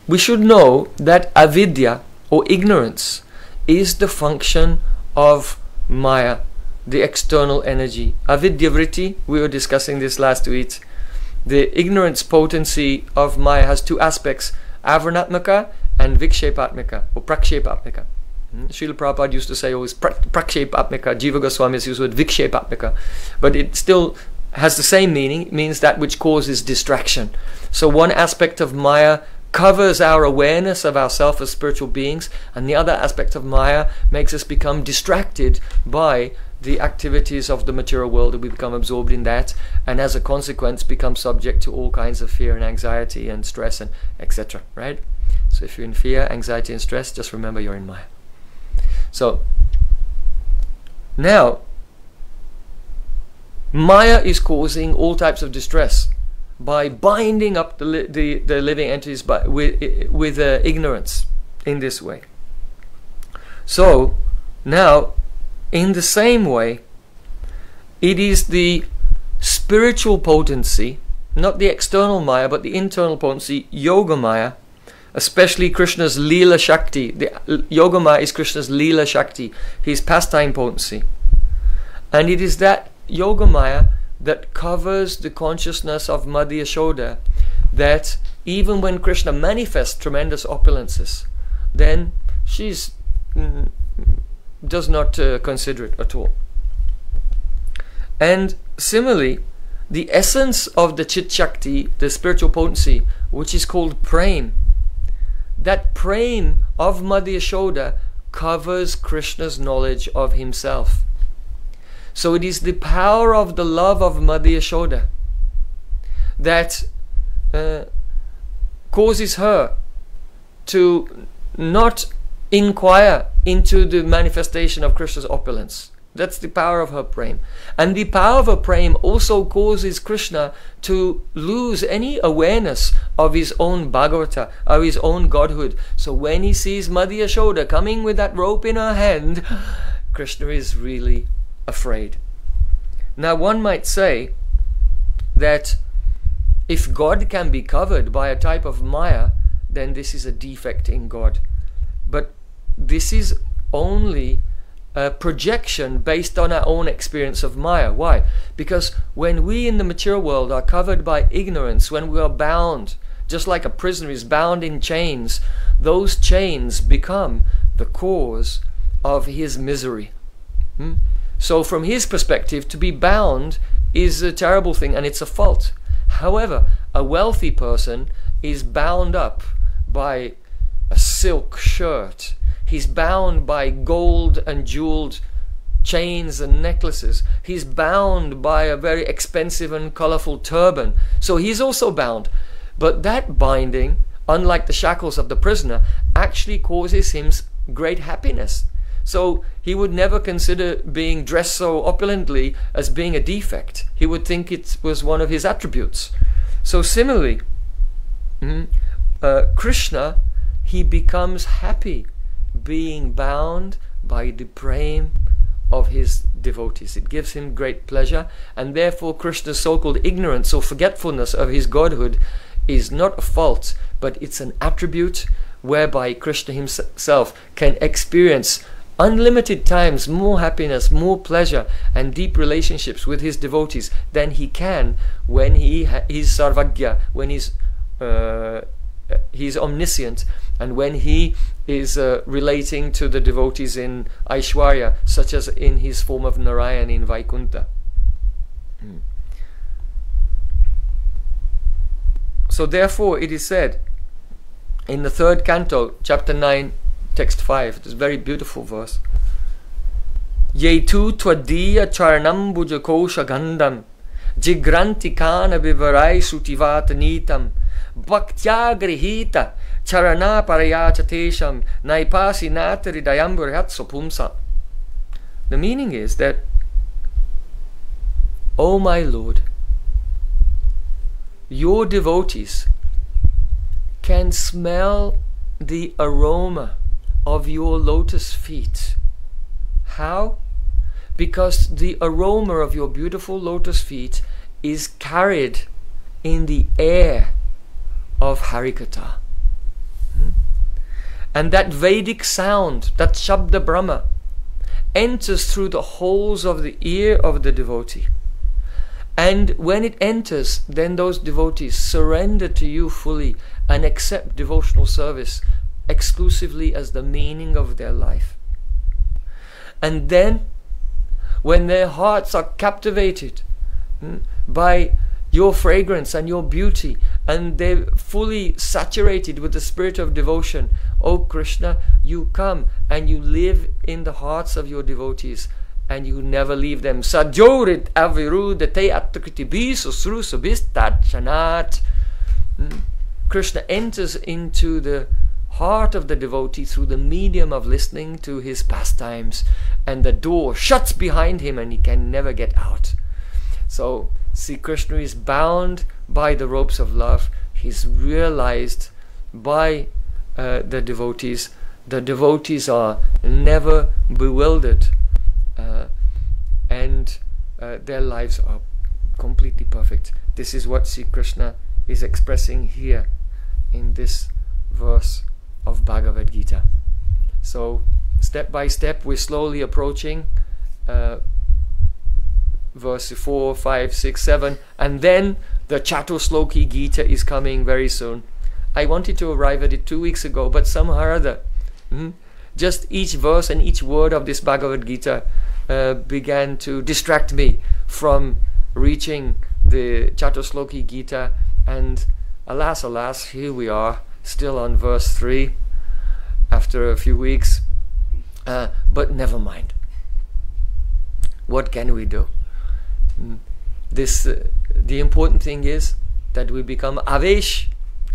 We should know that avidya or ignorance is the function of maya, the external energy. Avidya vritti, we were discussing this last week. The ignorance potency of maya has two aspects, avaranatmaka and vikshepatmaka or prakshepatmaka. Hmm? Srila Prabhupada used to say always prakshepatmika, Jiva Goswami's used the word vikshepatmika, but it still has the same meaning, it means that which causes distraction. So one aspect of Maya covers our awareness of ourselves as spiritual beings, and the other aspect of Maya makes us become distracted by the activities of the material world and we become absorbed in that and as a consequence become subject to all kinds of fear and anxiety and stress and etc right so if you're in fear anxiety and stress just remember you're in maya so now Maya is causing all types of distress by binding up the, li the, the living entities by, with, with uh, ignorance in this way. So now, in the same way, it is the spiritual potency, not the external Maya, but the internal potency, Yoga Maya, especially Krishna's Leela Shakti. The Yogama is Krishna's Leela Shakti, his pastime potency. And it is that Yogamaya that covers the consciousness of Madhya Yashoda that even when Krishna manifests tremendous opulences, then she mm, does not uh, consider it at all. And similarly, the essence of the Chit Shakti, the spiritual potency, which is called Prem, that prem of Madhya Yashoda covers Krishna's knowledge of himself. So it is the power of the love of Madhya Yashoda that uh, causes her to not inquire into the manifestation of Krishna's opulence. That's the power of her prem. And the power of her prem also causes Krishna to lose any awareness of his own Bhagavata, of his own godhood. So when he sees Madhya Yashoda coming with that rope in her hand, Krishna is really afraid. Now one might say that if God can be covered by a type of Maya, then this is a defect in God. But this is only a projection based on our own experience of Maya. Why? Because when we in the material world are covered by ignorance, when we are bound, just like a prisoner is bound in chains, those chains become the cause of his misery. Hmm? So, from his perspective, to be bound is a terrible thing and it's a fault. However, a wealthy person is bound up by a silk shirt He's bound by gold and jeweled chains and necklaces. He's bound by a very expensive and colorful turban. So he's also bound. But that binding, unlike the shackles of the prisoner, actually causes him great happiness. So he would never consider being dressed so opulently as being a defect. He would think it was one of his attributes. So similarly, mm, uh, Krishna, he becomes happy being bound by the prem of his devotees. It gives him great pleasure, and therefore Krishna's so-called ignorance or forgetfulness of his godhood is not a fault, but it's an attribute whereby Krishna himself can experience unlimited times more happiness, more pleasure, and deep relationships with his devotees than he can when he is sarvagya, when he's uh, he's omniscient, and when he is uh, relating to the devotees in Aishwarya, such as in his form of Narayan in Vaikunta. Mm. So therefore it is said in the third canto, chapter 9, text 5, it is a very beautiful verse. Ye tu tvadiya charanam bhujakosha gandam jigranti kana vivarai sutivata nitam bhaktya grihita charana parayacha tesham naipasi natari dayamburyatso pumsa. The meaning is that, O oh my Lord, your devotees can smell the aroma of your lotus feet. How? Because the aroma of your beautiful lotus feet is carried in the air of Harikatha. Hmm? And that Vedic sound, that Shabda Brahma, enters through the holes of the ear of the devotee. And when it enters, then those devotees surrender to you fully and accept devotional service exclusively as the meaning of their life. And then, when their hearts are captivated hmm, by your fragrance and your beauty, and they're fully saturated with the spirit of devotion. O Krishna, you come and you live in the hearts of your devotees and you never leave them. Sajorit avirudate chanat. Hmm. Krishna enters into the heart of the devotee through the medium of listening to his pastimes, and the door shuts behind him and he can never get out. So Sri Krishna is bound by the ropes of love. He's realized by uh, the devotees. The devotees are never bewildered uh, and uh, their lives are completely perfect. This is what Sri Krishna is expressing here in this verse of Bhagavad Gita. So, step by step, we're slowly approaching uh, verse 4, 5, 6, 7, and then the Chatusloki Gita is coming very soon. I wanted to arrive at it two weeks ago, but somehow or other, hmm, just each verse and each word of this Bhagavad Gita uh, began to distract me from reaching the Chatusloki Gita, and alas, alas, here we are, still on verse 3 after a few weeks. Uh, but never mind. What can we do? This uh, the important thing is that we become avesh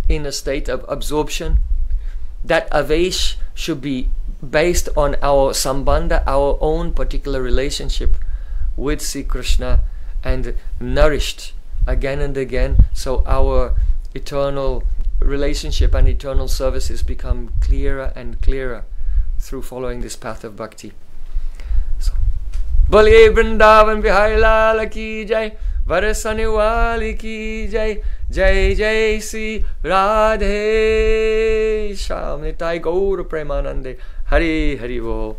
in a state of absorption. That avesh should be based on our sambandha our own particular relationship with Sri Krishna and nourished again and again. So our eternal relationship and eternal services become clearer and clearer through following this path of bhakti बोलिए वृंदावन बिहारी लाल की जय, वरसने वाली की जय जय जय श्री राधे। श्याम ताई गौर प्रेमानंदे। हरी, हरि वो।